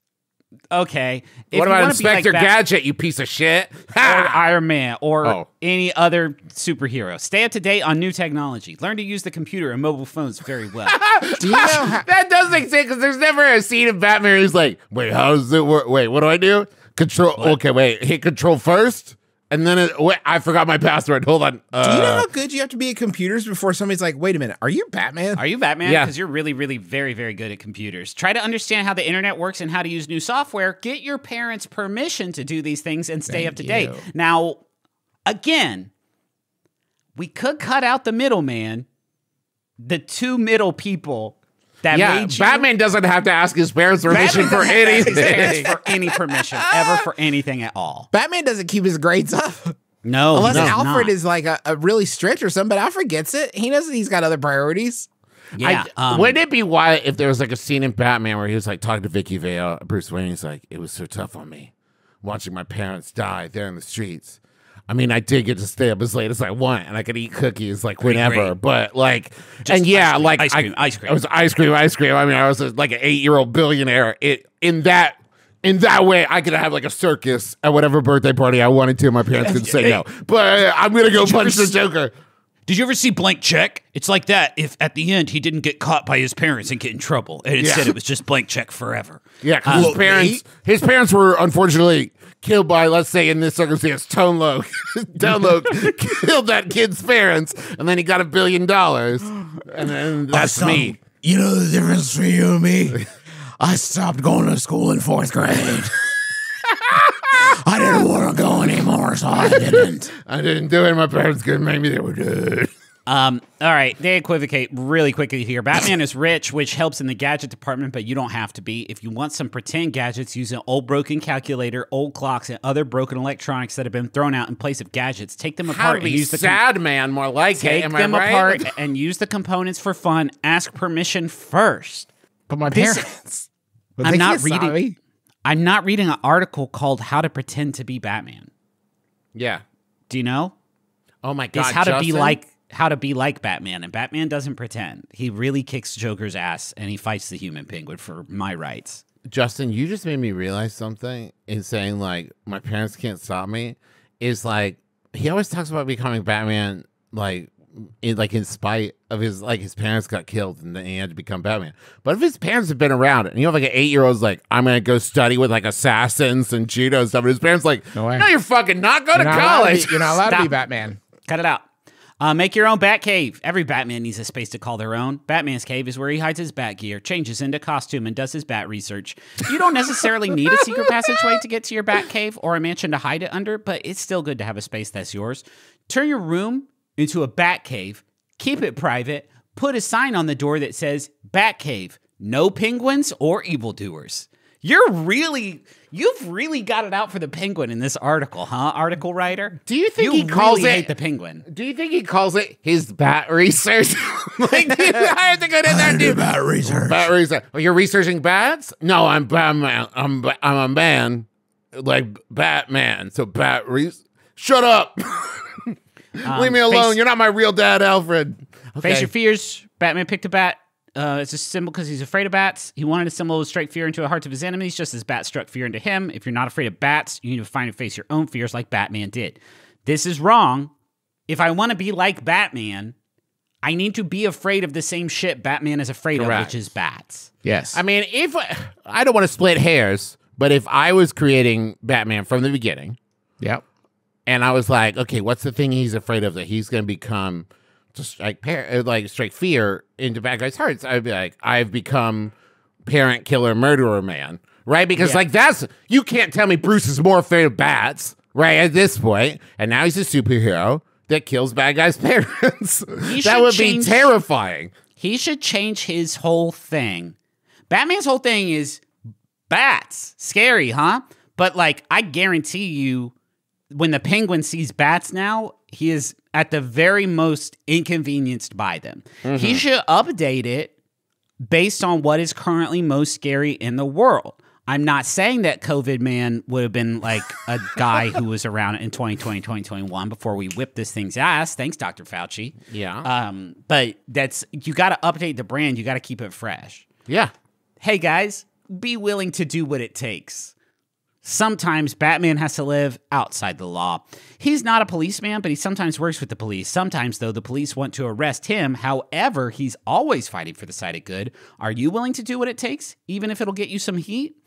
Okay. If what about wanna like Inspector Bat- Gadget? You piece of shit. or Iron Man or Oh. any other superhero. Stay up to date on new technology. Learn to use the computer and mobile phones very well. Do you know how, that does make sense because there's never a scene in Batman who's like, wait, how does it work? Wait, what do I do? Control. Okay, wait, hit control first, and then it, wait, I forgot my password. Hold on. Uh, do you know how good you have to be at computers before somebody's like, wait a minute, are you Batman? Are you Batman? Yeah. Because you're really, really very, very good at computers. Try to understand how the internet works and how to use new software. Get your parents' permission to do these things and stay Thank up to date. Now, again, we could cut out the middleman, the two middle people that yeah, made you. Batman doesn't have to ask his parents permission for doesn't ask his anything. for any permission ever for anything at all. Batman doesn't keep his grades up. No, Unless he does Alfred not. is like a, a really strict or something, but Alfred gets it. He knows that he's got other priorities. Yeah, I, um, wouldn't it be wild if there was like a scene in Batman where he was like talking to Vicki Vale, Bruce Wayne? He's like, "It was so tough on me watching my parents die there in the streets. I mean, I did get to stay up as late as I want, and I could eat cookies like whenever. great. But like, and yeah, cream, like ice cream, I, ice cream. I was ice cream, ice cream. I mean, I was like an eight-year-old billionaire. It in that." In that way, I could have like a circus at whatever birthday party I wanted to. My parents could say no, but I'm gonna go punch the Joker. Did you ever see Blank Check? It's like that. If at the end he didn't get caught by his parents and get in trouble, and instead Yeah. it was just Blank Check forever. Yeah, 'cause his um, parents, he- his parents were unfortunately killed by, let's say, in this circumstance, Tone Loc. Tone Loc killed that kid's parents, and then he got a billion dollars, and then that's me. You know the difference between you and me? I stopped going to school in fourth grade. I didn't want to go anymore, so I didn't. I didn't do it. My parents could make me. They were good. Um, all right, they equivocate really quickly here. Batman is rich, which helps in the gadget department, but you don't have to be. If you want some pretend gadgets, use an old broken calculator, old clocks, and other broken electronics that have been thrown out in place of gadgets. Take them How apart to and be use the com- sad man, more like take it. Am them I right? apart and use the components for fun. Ask permission first. But my This- parents. I'm not reading- me. I'm not reading an article called "How to Pretend to Be Batman." Yeah. Do you know? Oh my god, is how to be like how to be like Batman, and Batman doesn't pretend. He really kicks Joker's ass, and he fights the Human Penguin for my rights. Justin, you just made me realize something in saying like my parents can't stop me. Is like he always talks about becoming Batman, like in like in spite of his like his parents got killed and then he had to become Batman. But if his parents had been around and you have like an eight year old's like, I'm gonna go study with like assassins and judo and stuff, and his parents like, No way. No, you're fucking not. Go to You're not allowed to college. be- you're not allowed to be Stop. Batman. Cut it out. Uh, make your own Bat Cave. Every Batman needs a space to call their own. Batman's cave is where he hides his bat gear, changes into costume, and does his bat research. You don't necessarily need a secret passageway to get to your Bat Cave or a mansion to hide it under, but it's still good to have a space that's yours. Turn your room into a Bat Cave, keep it private, put a sign on the door that says Bat Cave, no penguins or evildoers. You're really, you've really got it out for the penguin in this article, huh, article writer? Do you think you he calls really it- hate the penguin? Do you think he calls it his bat research? like, do you- I have to go down there and do Bat research. Bat research. Oh, you're researching bats? No, I'm Batman. I'm I'm a man, like Batman. So bat re. Shut up. Leave me alone. Um, face- you're not my real dad, Alfred. Face your fears. Batman picked a bat. Uh, it's a symbol because he's afraid of bats. He wanted a symbol to strike fear into the hearts of his enemies, just as bats struck fear into him. If you're not afraid of bats, you need to find and face your own fears like Batman did. This is wrong. If I want to be like Batman, I need to be afraid of the same shit Batman is afraid of, which is bats. Yes. I mean, if I don't want to split hairs, but if I was creating Batman from the beginning, yep. And I was like, okay, what's the thing he's afraid of that he's going to become to strike par- uh, like strike fear into bad guys' hearts? I'd be like, I've become parent killer murderer man, right? Because like that's you can't tell me Bruce is more afraid of bats, right? At this point, and now he's a superhero that kills bad guys' parents. that would change- be terrifying. He should change his whole thing. Batman's whole thing is bats. Scary, huh? But like, I guarantee you, when the penguin sees bats now, he is at the very most inconvenienced by them. He should update it based on what is currently most scary in the world. I'm not saying that COVID man would have been like a guy who was around in 2020, 2021 before we whipped this thing's ass. Thanks, Dr. Fauci. Yeah. Um, but that's you got to update the brand. You got to keep it fresh. yeah. Hey guys, be willing to do what it takes. Sometimes Batman has to live outside the law. He's not a policeman, but he sometimes works with the police. Sometimes, though, the police want to arrest him. However, he's always fighting for the side of good. Are you willing to do what it takes, even if it'll get you some heat?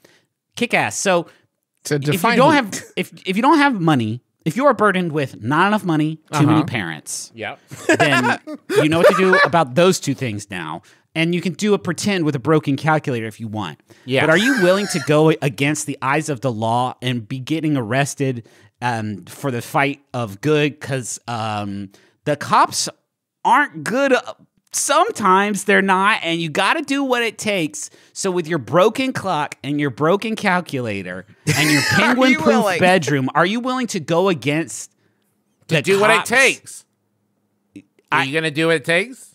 Kick ass. So, To if you don't have if if you don't have money, if you are burdened with not enough money, too many uh-huh. parents, Yep. then you know what to do about those two things now. And you can do a pretend with a broken calculator if you want. Yeah. But are you willing to go against the eyes of the law and be getting arrested um, for the fight of good? Because um, the cops aren't good. uh, Sometimes they're not, and you got to do what it takes. So, with your broken clock and your broken calculator and your penguin proof willing? bedroom, are you willing to go against the do what it takes. Are you gonna do what it takes?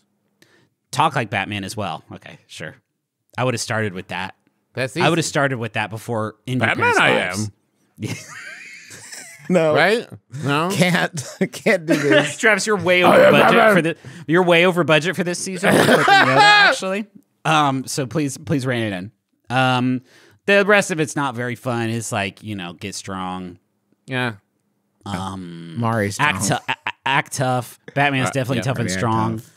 Talk like Batman as well. Okay, sure. I would have started with that. That's I would have started with that before in Batman. I lives. am no. right. No. Can't can't do this. Travis, you're way over budget for the. You're way over budget for this season. We're Yoda, actually, um. So please, please rein it in. Um, the rest of it's not very fun. It's like you know, get strong, Yeah. Mari's act, down. act tough. Batman's definitely yeah, tough and strong. tough.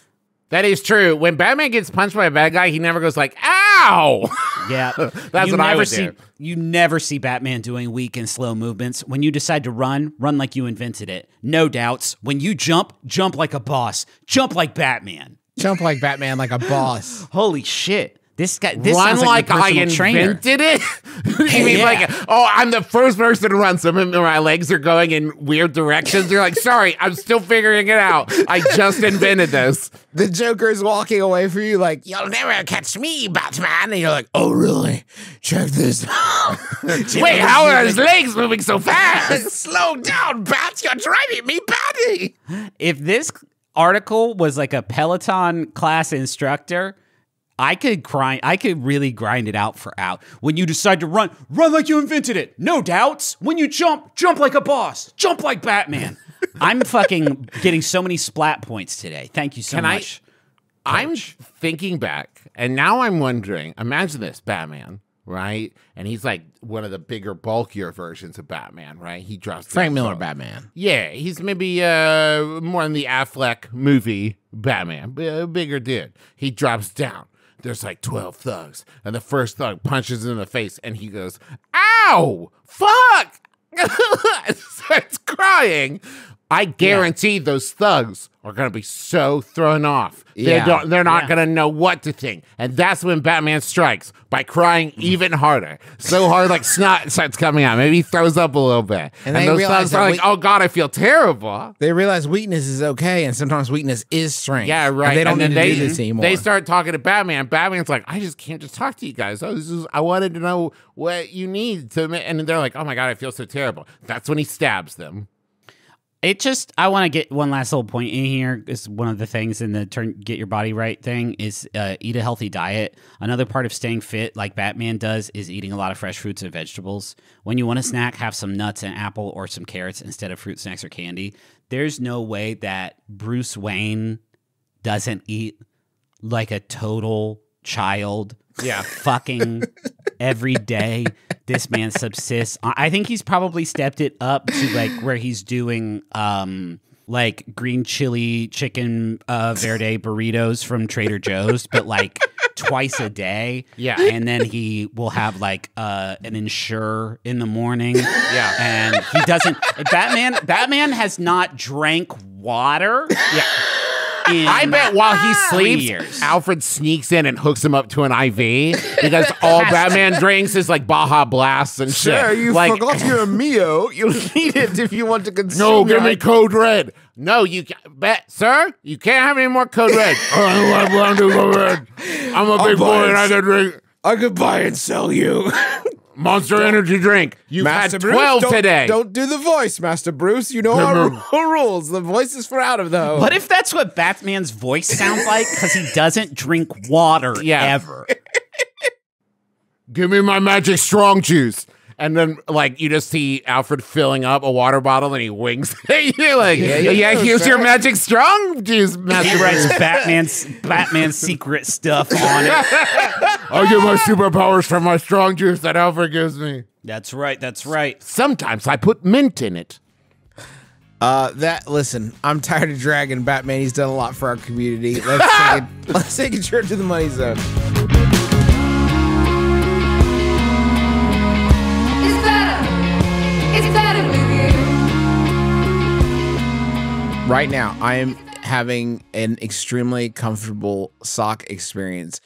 That is true. When Batman gets punched by a bad guy, he never goes like, "Ow!" Yeah, That's you what I never would see. do. You never see Batman doing weak and slow movements. When you decide to run, run like you invented it. No doubts. When you jump, jump like a boss. Jump like Batman. Jump like Batman, like a boss. Holy shit! This guy. This run sounds like, like, my I personal trainer. invented it. you mean Yeah. like, oh, I'm the first person to run. Some of my legs are going in weird directions. You're like, sorry, I'm still figuring it out. I just invented this. The Joker's walking away from you like, you'll never catch me, Batman. And you're like, oh, really? Check this out. Wait, how are his legs moving so fast? Slow down, Bat. You're driving me batty. If this article was like a Peloton class instructor. I could grind. I could really grind it out for out. When you decide to run, run like you invented it. No doubts. When you jump, jump like a boss. Jump like Batman. I'm fucking getting so many splat points today. Thank you so Can I- much. I'm thinking back, and now I'm wondering. Imagine this, Batman, right? And he's like one of the bigger, bulkier versions of Batman, right? He drops Frank Miller from- Batman. Yeah, he's maybe uh more in the Affleck movie Batman, b- a bigger dude. He drops down. There's like 12 thugs, and the first thug punches him in the face, and he goes, Ow! Fuck! starts crying. I guarantee those thugs are gonna be so thrown off. They Yeah. don't, they're not Yeah. gonna know what to think. And that's when Batman strikes by crying mm. even harder. So hard like snot starts coming out. Maybe he throws up a little bit. And And, they those realize thugs are like, oh god, I feel terrible. They realize weakness is okay, and sometimes weakness is strength. Yeah, right. And they don't and need they, to do this anymore. They start talking to Batman. Batman's like, I just can't just talk to you guys. I, was just, I wanted to know what you need to. ma-" And they're like, oh my god, I feel so terrible. That's when he stabs them. It just I want to get one last little point in here. Is one of the things in the turn get your body right thing is uh, eat a healthy diet. Another part of staying fit, like Batman does, is eating a lot of fresh fruits and vegetables. When you want a snack, have some nuts and apple or some carrots instead of fruit snacks or candy. There's no way that Bruce Wayne doesn't eat like a total child. Yeah. fucking every day. This man subsists. I I think he's probably stepped it up to like where he's doing um like green chili chicken uh verde burritos from Trader Joe's, but like twice a day. Yeah. And then he will have like uh an Ensure in the morning. Yeah. And he doesn't Batman Batman has not drank water. Yeah. In I bet while he three sleeps, years. Alfred sneaks in and hooks him up to an IV because all Batman drinks is like Baja Blasts and shit. Sure, you like, forgot your Mio. You'll need it if you want to consume. No, give me code red. No, you ca- bet, sir. You can't have any more code red. I want to code red. I'm a big boy and I can drink I could buy and sell you. Monster Energy drink. You've had twelve don't, today. Don't do the voice, Master Bruce. You know Come our on. ru- rules. The voice is for out of though. What if that's what Batman's voice sounds like? Because he doesn't drink water Yeah. ever. Give me my magic strong juice. And then, like, you just see Alfred filling up a water bottle, and he winks at you, like, "Yeah, yeah, here's your magic strong juice, He Master writes Batman's Batman's secret stuff on it. I get my superpowers from my strong juice that Alfred gives me. That's right. That's right. Sometimes I put mint in it. Uh, that listen, I'm tired of dragging Batman. He's done a lot for our community. Let's take it, let's take a trip to the money zone. Right now, I am having an extremely comfortable sock experience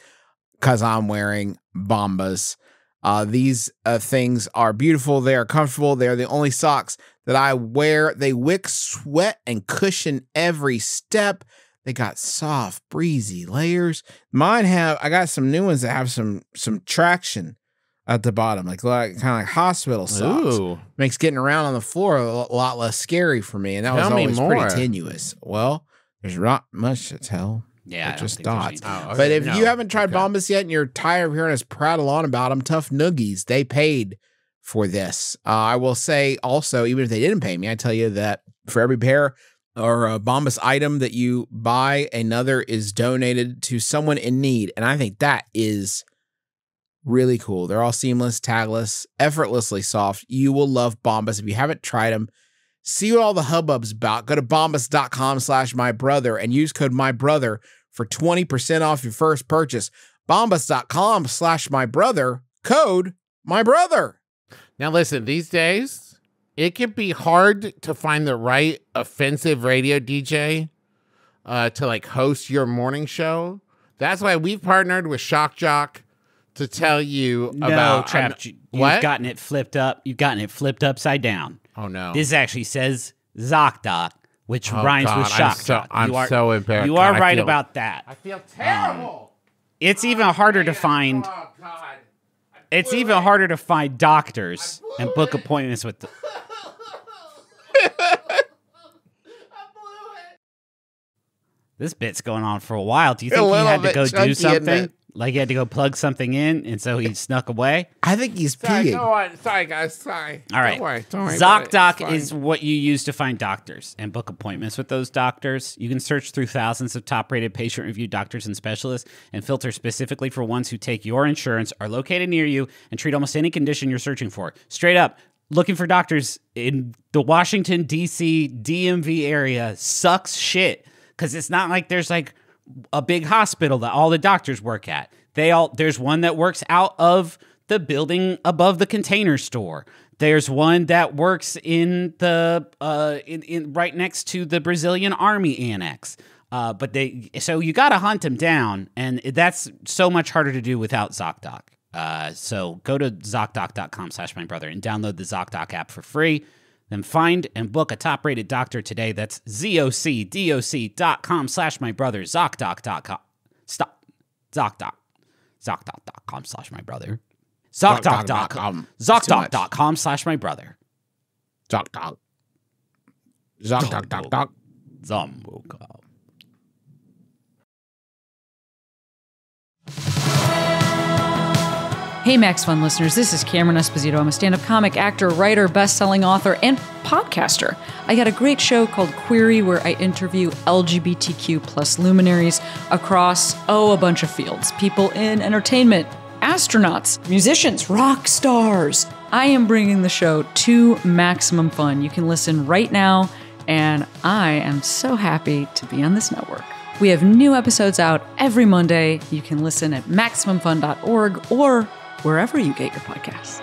because I'm wearing Bombas. Uh, these uh, things are beautiful. They are comfortable. They are the only socks that I wear. They wick sweat and cushion every step. They got soft, breezy layers. Mine have. I got some new ones that have some some traction at the bottom, like like kind of like hospital socks. Ooh. Makes getting around on the floor a lot less scary for me, and that was Tell me always more. pretty tenuous. Well, there's not much to tell. Yeah, just dots. Oh, But if no. you haven't tried Okay. Bombas yet and you're tired of hearing us prattle on about them, tough noogies, they paid for this. Uh, I will say also, even if they didn't pay me, I tell you that for every pair or a Bombas item that you buy, another is donated to someone in need. And I think that is really cool. They're all seamless, tagless, effortlessly soft. You will love Bombas. If you haven't tried them, see what all the hubbub's about. Go to bombas.com slash my brother and use code my brother for 20% off your first purchase. Bombas.com slash my brother, code my brother. Now, listen, these days, it can be hard to find the right offensive radio DJ uh, to like host your morning show. That's why we've partnered with Shock Jock to tell you No, about Trav, um, you- you've what? gotten it flipped up. You've gotten it flipped upside down. oh no, This actually says ZocDoc, which Oh, rhymes God, with I'm so- I'm you are, so embarrassed. You are God, right feel- about that. I feel terrible. It's even harder to find. Oh God. It's even harder to find doctors and book appointments with. The, this bit's going on for a while. Do you think you had to go do something? Like he had to go plug something in, and so he snuck away. I think he's Sorry, peeing. go on. Sorry, guys. Sorry. All right. Don't worry. Don't worry. about it. It's ZocDoc is what you use to find doctors and book appointments with those doctors. You can search through thousands of top rated patient reviewed doctors and specialists and filter specifically for ones who take your insurance, are located near you, and treat almost any condition you're searching for. Straight up, looking for doctors in the Washington, D.C., DMV area sucks shit because it's not like there's like a big hospital that all the doctors work at. They all there's one that works out of the building above the container store. There's one that works in the uh in, in right next to the Brazilian army annex. Uh, but they so you got to hunt them down, and that's so much harder to do without ZocDoc. Uh, so go to ZocDoc.com slash my brother and download the ZocDoc app for free. Then find and book a top rated doctor today. That's ZocDoc.com slash my brother. ZocDoc.com. Stop. ZocDoc. ZocDoc.com slash my brother. ZocDoc.com. ZocDoc.com slash my brother. Doc, doc. Zoc, Hey, Max Fun listeners, this is Cameron Esposito. I'm a stand up comic, actor, writer, best selling author, and podcaster. I got a great show called Queery where I interview LGBTQ plus luminaries across, oh, a bunch of fields people in entertainment, astronauts, musicians, rock stars. I am bringing the show to maximum fun. You can listen right now, and I am so happy to be on this network. We have new episodes out every Monday. You can listen at MaximumFun.org or wherever you get your podcasts.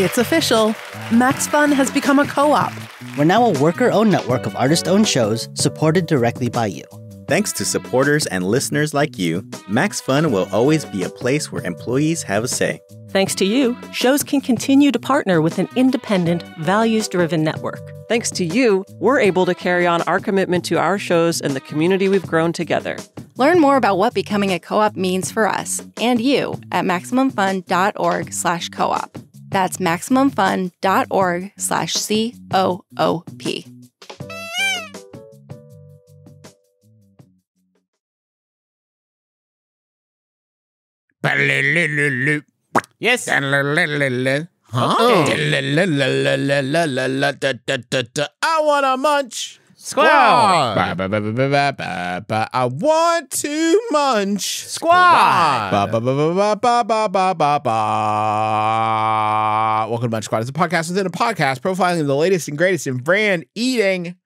It's official. Max Fun has become a co op. We're now a worker owned network of artist owned shows supported directly by you. Thanks to supporters and listeners like you, Max Fun will always be a place where employees have a say. Thanks to you, shows can continue to partner with an independent, values driven network. Thanks to you, we're able to carry on our commitment to our shows and the community we've grown together. Learn more about what becoming a co-op means for us and you at maximumfun.org slash co-op. That's maximumfun.org slash C-O-O-P. Yes. I want a munch. Squaw. I want to munch. Squaw. Welcome to Munch Squad. It's a podcast within a podcast profiling the latest and greatest in brand eating.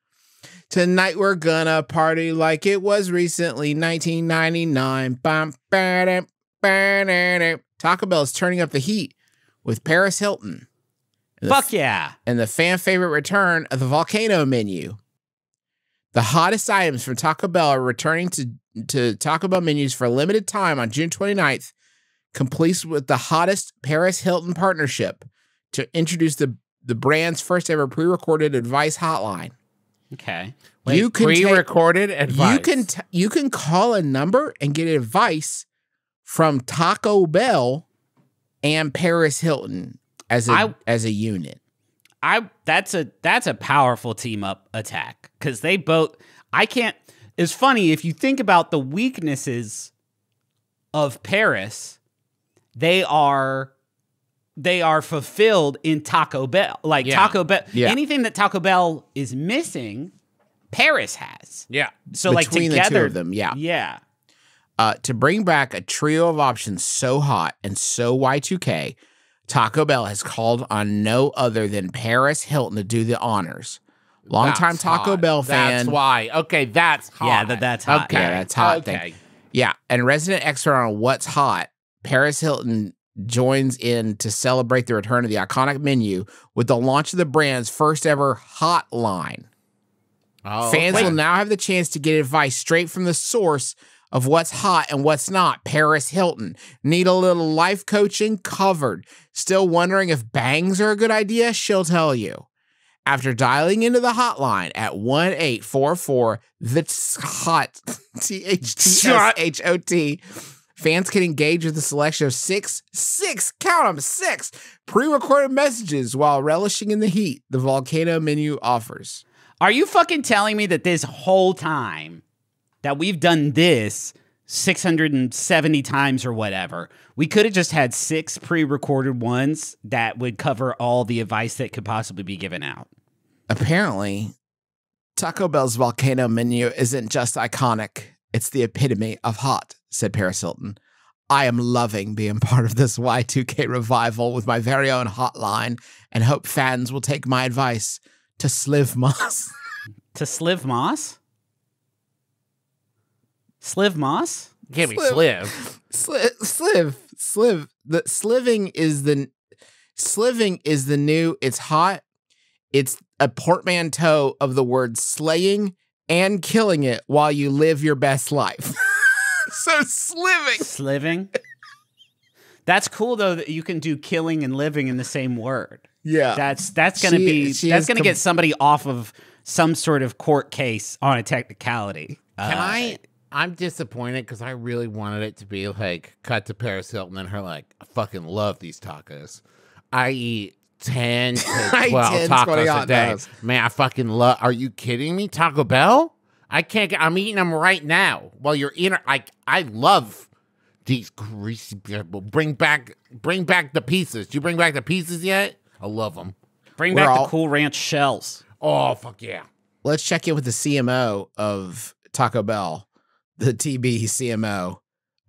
Tonight we're gonna party like it was recently 1999. Bum, ba-dum, ba-da-dum. Taco Bell is turning up the heat with Paris Hilton. Fuck yeah. and the fan favorite return of the volcano menu. The hottest items from Taco Bell are returning to, to Taco Bell menus for a limited time on June 29th, complete with the hottest Paris Hilton partnership to introduce the, the brand's first ever pre recorded advice hotline. Okay. you can pre-recorded advice. You can you can call a number and get advice from Taco Bell and Paris Hilton as a I- as a unit. I that's a that's a powerful team up attack because they both I can't it's funny if you think about the weaknesses of Paris, they are they are fulfilled in Taco Bell. Like Yeah. Taco Bell Yeah. anything that Taco Bell is missing, Paris has. Yeah. So like Between the two together of them, yeah. Yeah. Uh, to bring back a trio of options so hot and so Y2K, Taco Bell has called on no other than Paris Hilton to do the honors. Longtime That's Taco hot. Bell fan. That's why. Okay, that's hot. Yeah, that- that's hot. Okay, Yeah, that's hot Okay. thing. Yeah, and resident expert on what's hot, Paris Hilton joins in to celebrate the return of the iconic menu with the launch of the brand's first ever hotline. Oh, Fans okay. will now have the chance to get advice straight from the source of what's hot and what's not. Paris Hilton. Need a little life coaching? Covered. Still wondering if bangs are a good idea? She'll tell you. After dialing into the hotline at 1 844 that's hot, T H T S H O T, Fans can engage with a selection of six, six, count them, six pre recorded messages while relishing in the heat the volcano menu offers. Are you fucking telling me that this whole time that we've done this 670 times or whatever, we could have just had six pre recorded ones that would cover all the advice that could possibly be given out? Apparently, Taco Bell's volcano menu isn't just iconic, it's the epitome of hot, said Paris Hilton. I am loving being part of this Y2K revival with my very own hotline and hope fans will take my advice to Slive Mas. To Slive Mas? Slive Mas? Can't be Sliv. Sliv. Sliv, Sliv, Sliv. The sliving is the sliving is the new. It's hot. It's a portmanteau of the word slaying and killing it while you live your best life. so sliving. Sliving? That's cool though that you can do killing and living in the same word. Yeah. That's that's gonna She- be she that's gonna com- get somebody off of some sort of court case on a technicality. Can Uh, I? I'm disappointed because I really wanted it to be like cut to Paris Hilton and her like, I fucking love these tacos. I eat 10 to 12 10, tacos a day. Man, I fucking love. Are you kidding me? Taco Bell? I can't get, I'm eating them right now while you're in. Like, I love these greasy people. Bring back, bring back the pieces. Do you bring back the pieces yet? I love them. bring We're back all- the Cool Ranch shells? Oh, fuck yeah. Let's check in with the CMO of Taco Bell, the TB CMO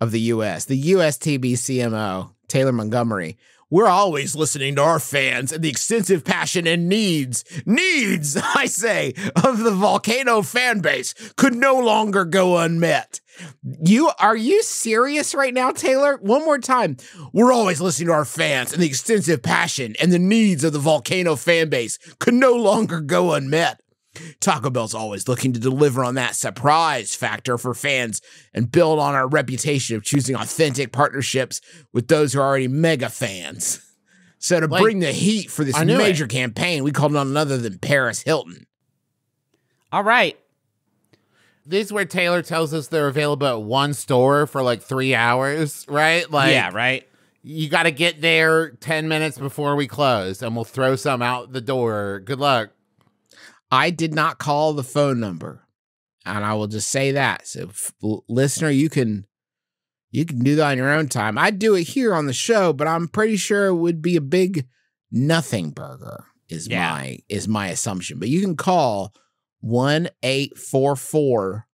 of the US, the US TB CMO, Taylor Montgomery. We're always listening to our fans and the extensive passion and needs, needs, I say, of the volcano fan base could no longer go unmet. You are you serious right now, Taylor? One more time. We're always listening to our fans and the extensive passion and the needs of the volcano fan base could no longer go unmet. Taco Bell's always looking to deliver on that surprise factor for fans and build on our reputation of choosing authentic partnerships with those who are already mega fans. So to Like- bring the heat for this knew it. major campaign, we called on none other than Paris Hilton. All right. This is where Taylor tells us they're available at one store for like three hours, right? Like, yeah, right. you got to get there 10 minutes before we close and we'll throw some out the door. Good luck. I did not call the phone number, and I will just say that. So, listener, you can you can do that on your own time. I'd do it here on the show, but I'm pretty sure it would be a big nothing burger. Is Yeah. my is my assumption, but you can call one eight four four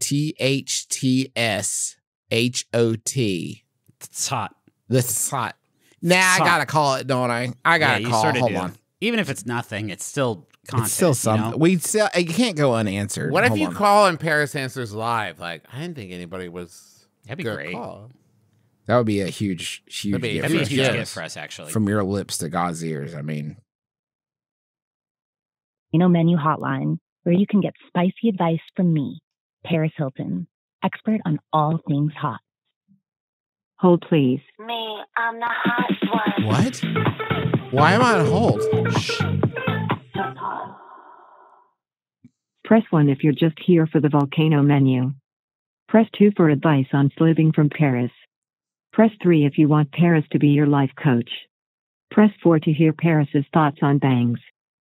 T H T S H O T. It's hot. This is hot. Nah, I Hot. gotta call it, don't I? I gotta yeah, call. Hold do. on. Even if it's nothing, it's still content. it's still you know? We still it can't go unanswered. What if you on. call and Paris answers live? Like, I didn't think anybody was. That'd be great. call. That would be a huge, huge That'd be- gift. That'd be a huge gift for us, actually. From your lips to God's ears. I mean, you know, Menu Hotline, where you can get spicy advice from me, Paris Hilton, expert on all things hot. Hold, please. Me, I'm the hot one. what? Why am I on hold? Press 1 if you're just here for the volcano menu. Press 2 for advice on sliving from Paris. Press 3 if you want Paris to be your life coach. Press 4 to hear Paris's thoughts on bangs.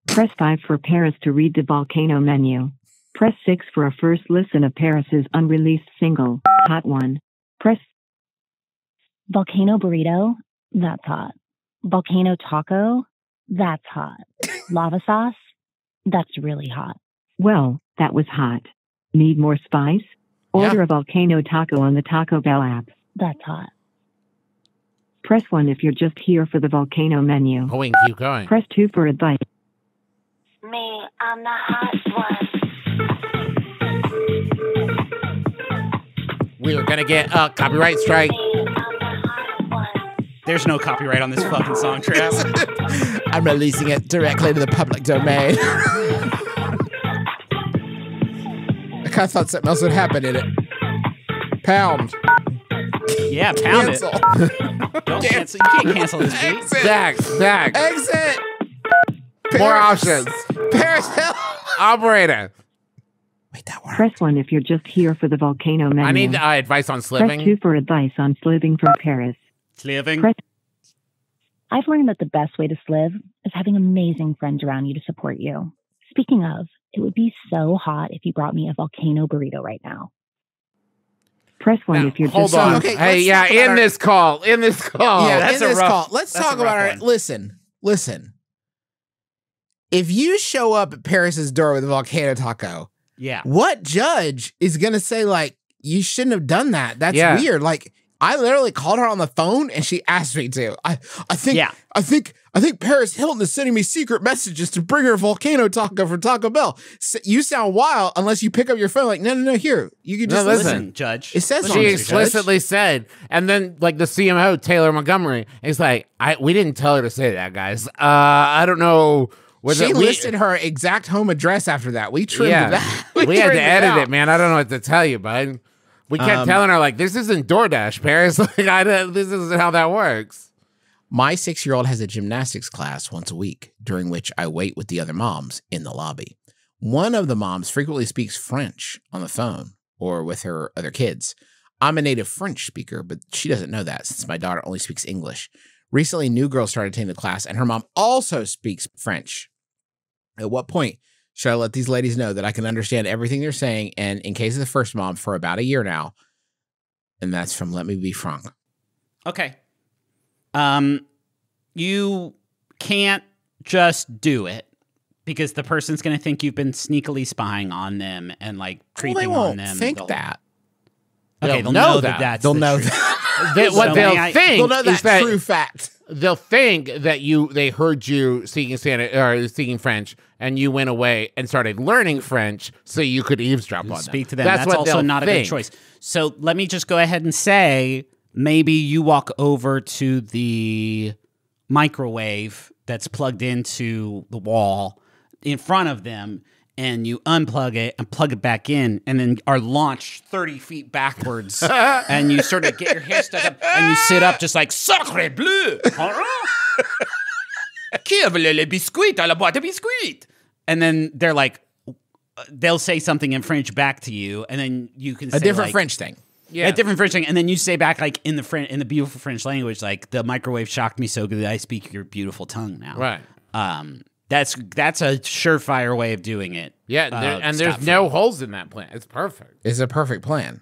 Press 5 for Paris to read the volcano menu. Press 6 for a first listen of Paris's unreleased single, Hot One. Press Volcano burrito? That's hot. Volcano taco? That's hot. Lava sauce? That's really hot. Well, that was hot. Need more spice? Order a volcano taco on the Taco Bell app. That's hot. Press 1 if you're just here for the volcano menu. Oh, wait, keep going. Press 2 for advice. Me, I'm the hot one. We are going to get a copyright strike. There's no copyright on this fucking song, Trav. I'm releasing it directly to the public domain. I kind of thought something else would happen in it. Pound. yeah, pound Cancel. it. Don't cancel. You can't cancel this beat. Exit. Zach, Zach. Exit. More Paris. options. Paris Hill. Operator. Wait, that one. Press 1 if you're just here for the volcano menu. I need uh, advice on Press sliving. 2 for advice on sliving from Paris. Sliving. Press I've learned that the best way to sliv is having amazing friends around you to support you. Speaking of, it would be so hot if you brought me a volcano burrito right now. Press 1 if you're Hold just on. Okay, hey, yeah, in our- this call, in this call. yeah, that's in a this rough- call. Let's talk about rough our. one. Listen, listen. If you show up at Paris's door with a volcano taco, Yeah. what judge is gonna say like you shouldn't have done that? That's Yeah. weird. Like I literally called her on the phone and she asked me to. I I think Yeah. I think I think Paris Hilton is sending me secret messages to bring her a volcano taco from Taco Bell. S- you sound wild unless you pick up your phone. Like no no no here you can just listen. listen. Listen, Judge. It says Listen, she there, explicitly said, and then like the CMO Taylor Montgomery is like, I we didn't tell her to say that, guys. Uh, I don't know. Was she it, we- listed her exact home address after that. We trimmed yeah, that. we, had trimmed to edit out. it, man. I don't know what to tell you, bud. We kept Um, telling her like, this isn't DoorDash, Paris. Like, I don't, this isn't how that works. My six year old has a gymnastics class once a week, during which I wait with the other moms in the lobby. One of the moms frequently speaks French on the phone or with her other kids. I'm a native French speaker, but she doesn't know that since my daughter only speaks English. Recently, a new girl started attending the class, and her mom also speaks French. At what point should I let these ladies know that I can understand everything they're saying? And in case of the first mom, for about a year now, and that's from Let Me Be Frank. Okay. Um, you can't just do it because the person's going to think you've been sneakily spying on them and like Well, creeping they on them. think They'll- that. Okay, They'll they'll, know know, that. that. that's They'll the know truth. that. They- what So they'll I- think They'll know is that that true fact. They'll think that you they heard you speaking Spanish or speaking French, and you went away and started learning French so you could eavesdrop on speak to them. them. That's, also not a good choice. So let me just go ahead and say maybe you walk over to the microwave that's plugged into the wall in front of them and you unplug it and plug it back in and then are launched 30 feet backwards and you sort of get your hair stuck up and you sit up just like sacre bleu qui a volé le biscuit à la boîte de biscuits and then they're like they'll say something in French back to you, and then you can A say, different like- French thing. Yeah, a different French thing, and then you say back like in the French in the beautiful French language, like the microwave shocked me so good that I speak your beautiful tongue now. Right. Um. That's that's a surefire way of doing it. Yeah, uh, there, and there's scot-free. no holes in that plan. It's perfect. It's a perfect plan.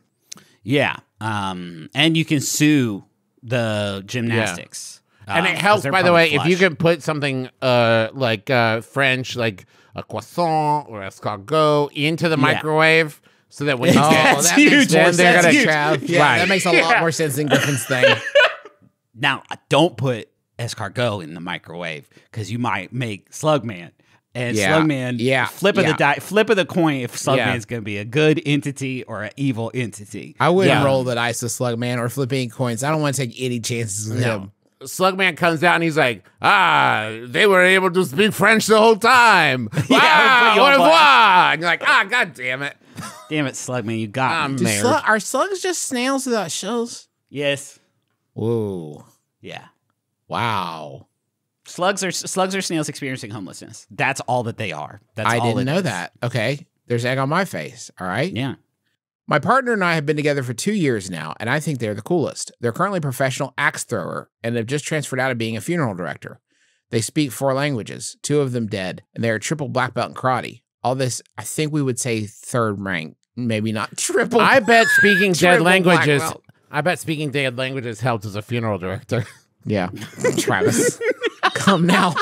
Yeah. Um. And you can sue the gymnastics. and um, it 'cause helps, by the probably way, if you can put something uh like uh French, like a croissant or escargot, into the Yeah. microwave, so that when you Oh, get, that makes more then they're sense, gonna Trav. Yeah, that makes a lot more sense than Griffin's thing. Now, don't put escargot in the microwave because you might make Slugman. And Yeah. Slugman, Yeah. flip of Yeah. the die, flip of the coin if Slugman's Yeah. going to be a good entity or an evil entity. I wouldn't Yeah. roll the dice with Slugman or flip any coins. I don't want to take any chances with No. him. Slugman comes out and he's like, ah, they were able to speak French the whole time. Yeah, ah, you au on revoir. And you're like, ah, god damn it. Damn it, Slugman, you got I'm me. Do slug- are slugs just snails without shells? Yes. Whoa. Yeah. Wow. Slugs are slugs are snails experiencing homelessness. That's all that they are. That's I all didn't it know is. that. Okay. There's egg on my face. All right. Yeah. My partner and I have been together for two years now, and I think they're the coolest. They're currently a professional axe thrower and have just transferred out of being a funeral director. They speak four languages, two of them dead, and they're triple black belt in karate. All this, I think we would say third rank, maybe not triple. I bet speaking dead languages. I bet speaking dead languages helped as a funeral director. Yeah. Travis, come now,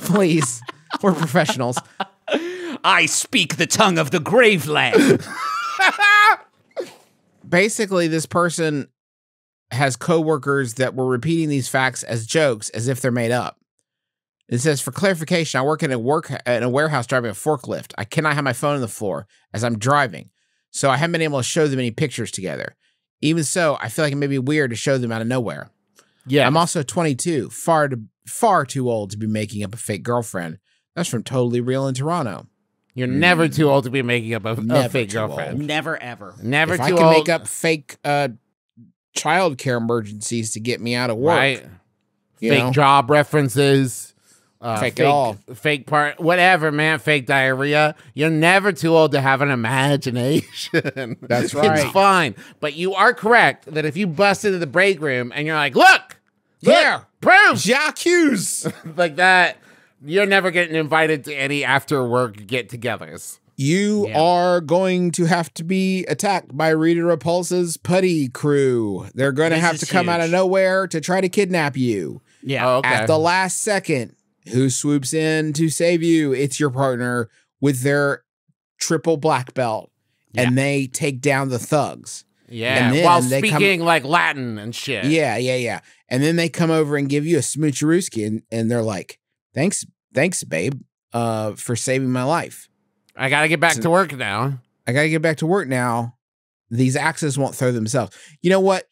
please. We're professionals. I speak the tongue of the graveland. basically this person has coworkers that were repeating these facts as jokes as if they're made up. It says for clarification, I work in a work in a warehouse driving a forklift. I cannot have my phone on the floor as I'm driving. So I haven't been able to show them any pictures together. Even so, I feel like it may be weird to show them out of nowhere. Yeah. I'm also 22, far to, far too old to be making up a fake girlfriend. That's from Totally Real in Toronto. You're never too old to be making up a, a fake too girlfriend. Never ever. Never if too I can old. make up fake uh, child care emergencies to get me out of work, Right. Fake know? job references. Uh, Fake it all. fake part, whatever, man. Fake diarrhea. You're never too old to have an imagination. That's right. it's fine. But you are correct that if you bust into the break room and you're like, look, look, Yeah. proof, Jacques Hughes. like that, you're never getting invited to any after work get-togethers. You are going to have to be attacked by Rita Repulsa's putty crew. They're going to have to come out of nowhere to try to kidnap you. Yeah. Oh, okay. At the last second, who swoops in to save you? It's your partner with their triple black belt, and they take down the thugs. yeah, And then while they come- speaking like Latin and shit. Yeah, yeah, yeah. And then they come over and give you a smoocherooski, and, and they're like, "Thanks, thanks, babe, uh, for saving my life. I got to get back So- to work now. I gotta get back to work now. These axes won't throw themselves. You know what?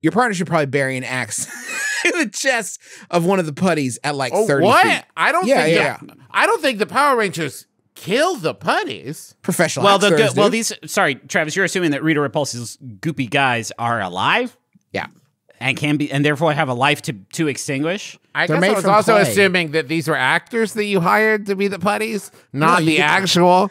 Your partner should probably bury an axe in the chest of one of the putties at like oh, thirty what? feet. I don't Yeah, think yeah, the, I don't think the Power Rangers kill the putties. Professional. Well, the good, well do. these sorry, Travis, you're assuming that Rita Repulsa's goopy guys are alive yeah. and can be and therefore have a life to to extinguish. I They're guess I was also clay. assuming that these were actors that you hired to be the putties, not you the actual.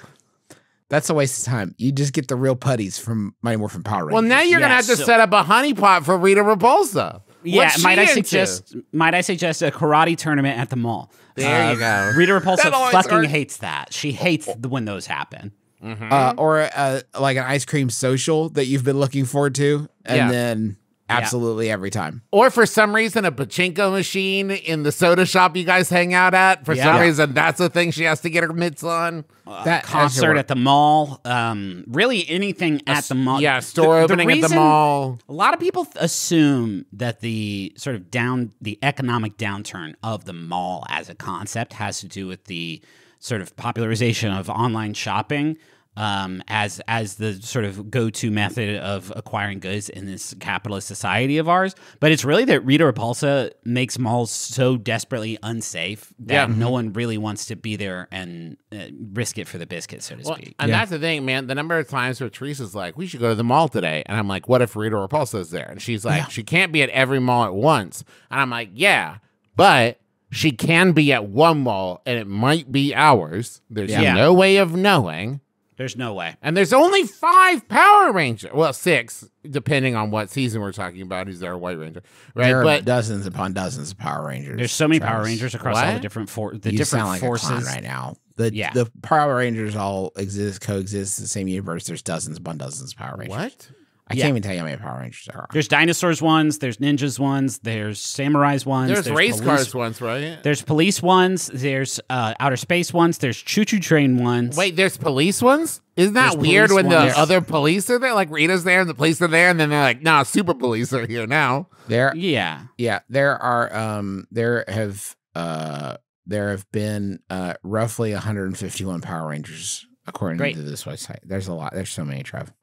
That's a waste of time. You just get the real putties from Mighty Morphin Power Rangers. Well, now you're gonna Yeah, have to so- set up a honeypot for Rita Repulsa. Yeah, What's might she I into? suggest? Might I suggest a karate tournament at the mall? There you Uh, go. Rita Repulsa fucking hurt. hates that. She hates the, when those happen. uh, or uh, like an ice cream social that you've been looking forward to, and Yeah. then absolutely every time. Or for some reason, a pachinko machine in the soda shop you guys hang out at. For some Yeah. reason, that's the thing she has to get her mitts on. that Concert at the mall. Um, really anything at the mall. yeah, store opening at the mall. A lot of people th- assume that the sort of down the economic downturn of the mall as a concept has to do with the sort of popularization of online shopping um, as as the sort of go to method of acquiring goods in this capitalist society of ours. But it's really that Rita Repulsa makes malls so desperately unsafe that Yeah. no one really wants to be there and uh, risk it for the biscuit, so to Well, speak. and that's the thing, man. The number of times where Teresa's like, "We should go to the mall today," and I'm like, "What if Rita Repulsa's there?" And she's like, "She can't be at every mall at once." And I'm like, "Yeah, but she can be at one mall, and it might be ours. There's Yeah. no way of knowing." There's no way. And there's only five Power Rangers. Well, six, depending on what season we're talking about. Who's there, a White Ranger, right? There are but dozens upon dozens of Power Rangers. There's so many Power Rangers across all the different for the you different sound like forces a clown right now. The Yeah. the Power Rangers all exist, coexist in the same universe. There's dozens upon dozens of Power Rangers. what? I Yeah. can't even tell you how many Power Rangers there are. There's dinosaurs ones, there's ninjas ones, there's samurais ones, There's, race police- cars ones, right? There's police ones, there's uh, outer space ones, there's choo choo train ones. Wait, there's police ones? Isn't that There's weird police when the ones. other police are there? Like Rita's there and the police are there, and then they're like, nah, super police are here now. There, yeah, yeah, there are. Um, there have uh, there have been uh, roughly 151 Power Rangers according Great. to this website. There's a lot. There's so many, Trev.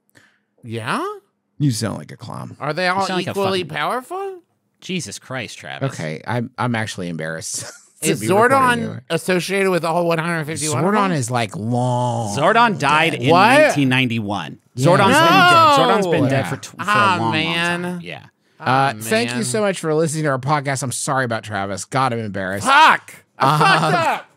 Yeah? You sound like a clown. Are they all sound like equally powerful? Jesus Christ, Travis. Okay, I'm I'm actually embarrassed. Is Zordon associated with all 151? Zordon is like long. Zordon died in What? 1991. Yeah. Zordon's been dead. Zordon's been No. dead for, t- for Ah, a long, man. long time. Yeah. Uh, Oh, thank you so much for listening to our podcast. I'm sorry about Travis. God, I'm embarrassed. Fuck! I Uh, fucked up!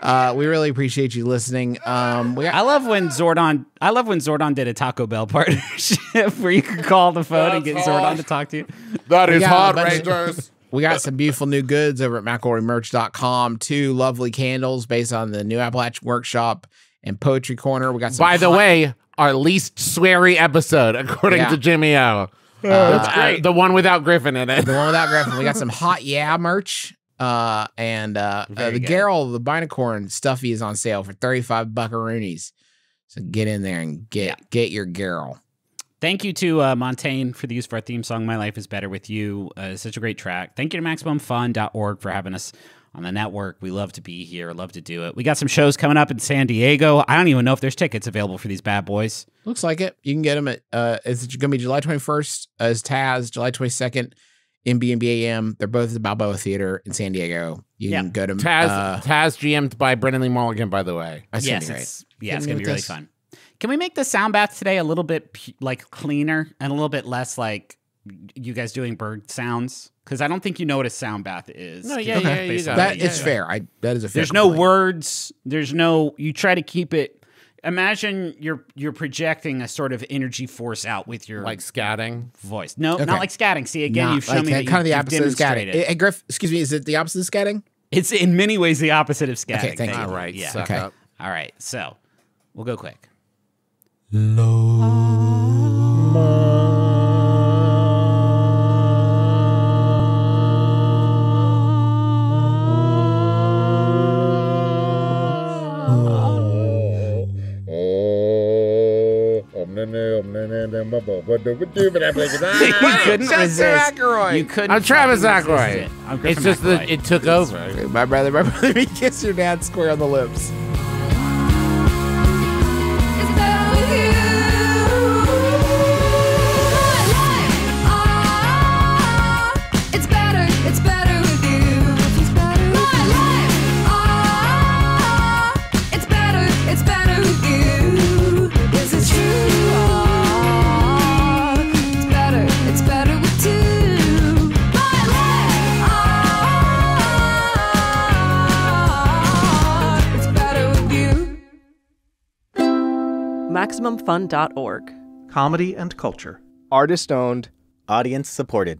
Uh, we really appreciate you listening. Um, we got, I love when Zordon. I love when Zordon did a Taco Bell partnership where you could call the phone and get That's Zordon to talk to you. That We is hot, Rangers. we got some beautiful new goods over at McElroyMerch.com. Two lovely candles based on the new Appalachian Workshop and Poetry Corner. We got some By the hot- way, our least sweary episode, according Yeah. to Jimmy O. that's Uh, the one without Griffin in it. the one without Griffin. We got some hot yeah merch. Uh, and uh, uh the good. Garrel, the Binacorn stuffy is on sale for 35 buckaroonies. So get in there and get get your Garrel. Thank you to uh, Montaigne for the use of our theme song, My Life is Better With You. Uh, such a great track. Thank you to MaximumFun.org for having us on the network. We love to be here, love to do it. We got some shows coming up in San Diego. I don't even know if there's tickets available for these bad boys. Looks like it. You can get them at uh it's going to be July 21st as Taz, July 22nd in MBMBaM. They're both at the Balboa Theater in San Diego. You Yeah. can go to Taz, uh, Taz GM'd by Brendan Lee Mulligan, by the way. that's yes, gonna be it's, great. yeah, it's gonna be really this? fun. Can we make the sound bath today a little bit like cleaner and a little bit less like you guys doing bird sounds? because I don't think you know what a sound bath is. No, Just yeah, yeah, based you on got That what you it's said. fair. I that is a fair. There's no words. There's no. You try to keep it. Imagine you're you're projecting a sort of energy force out with your Like scatting. voice. No, Okay. not like scatting. See, again, Not you've shown like me that, that kind of the opposite of scatting. demonstrated. Hey, Griff, excuse me, is it the opposite of scatting? It's in many ways the opposite of scatting. Okay, thank you. you. All right, Yeah. suck Okay. up. All right. So we'll go quick. you couldn't Chester resist. Aykroyd. You couldn't. I'm Travis fucking resist Aykroyd. it. I'm It's just that Aykroyd. it took over. My brother, my brother, he kissed your dad square on the lips. MaximumFun.org. Comedy and culture. Artist owned. Audience supported.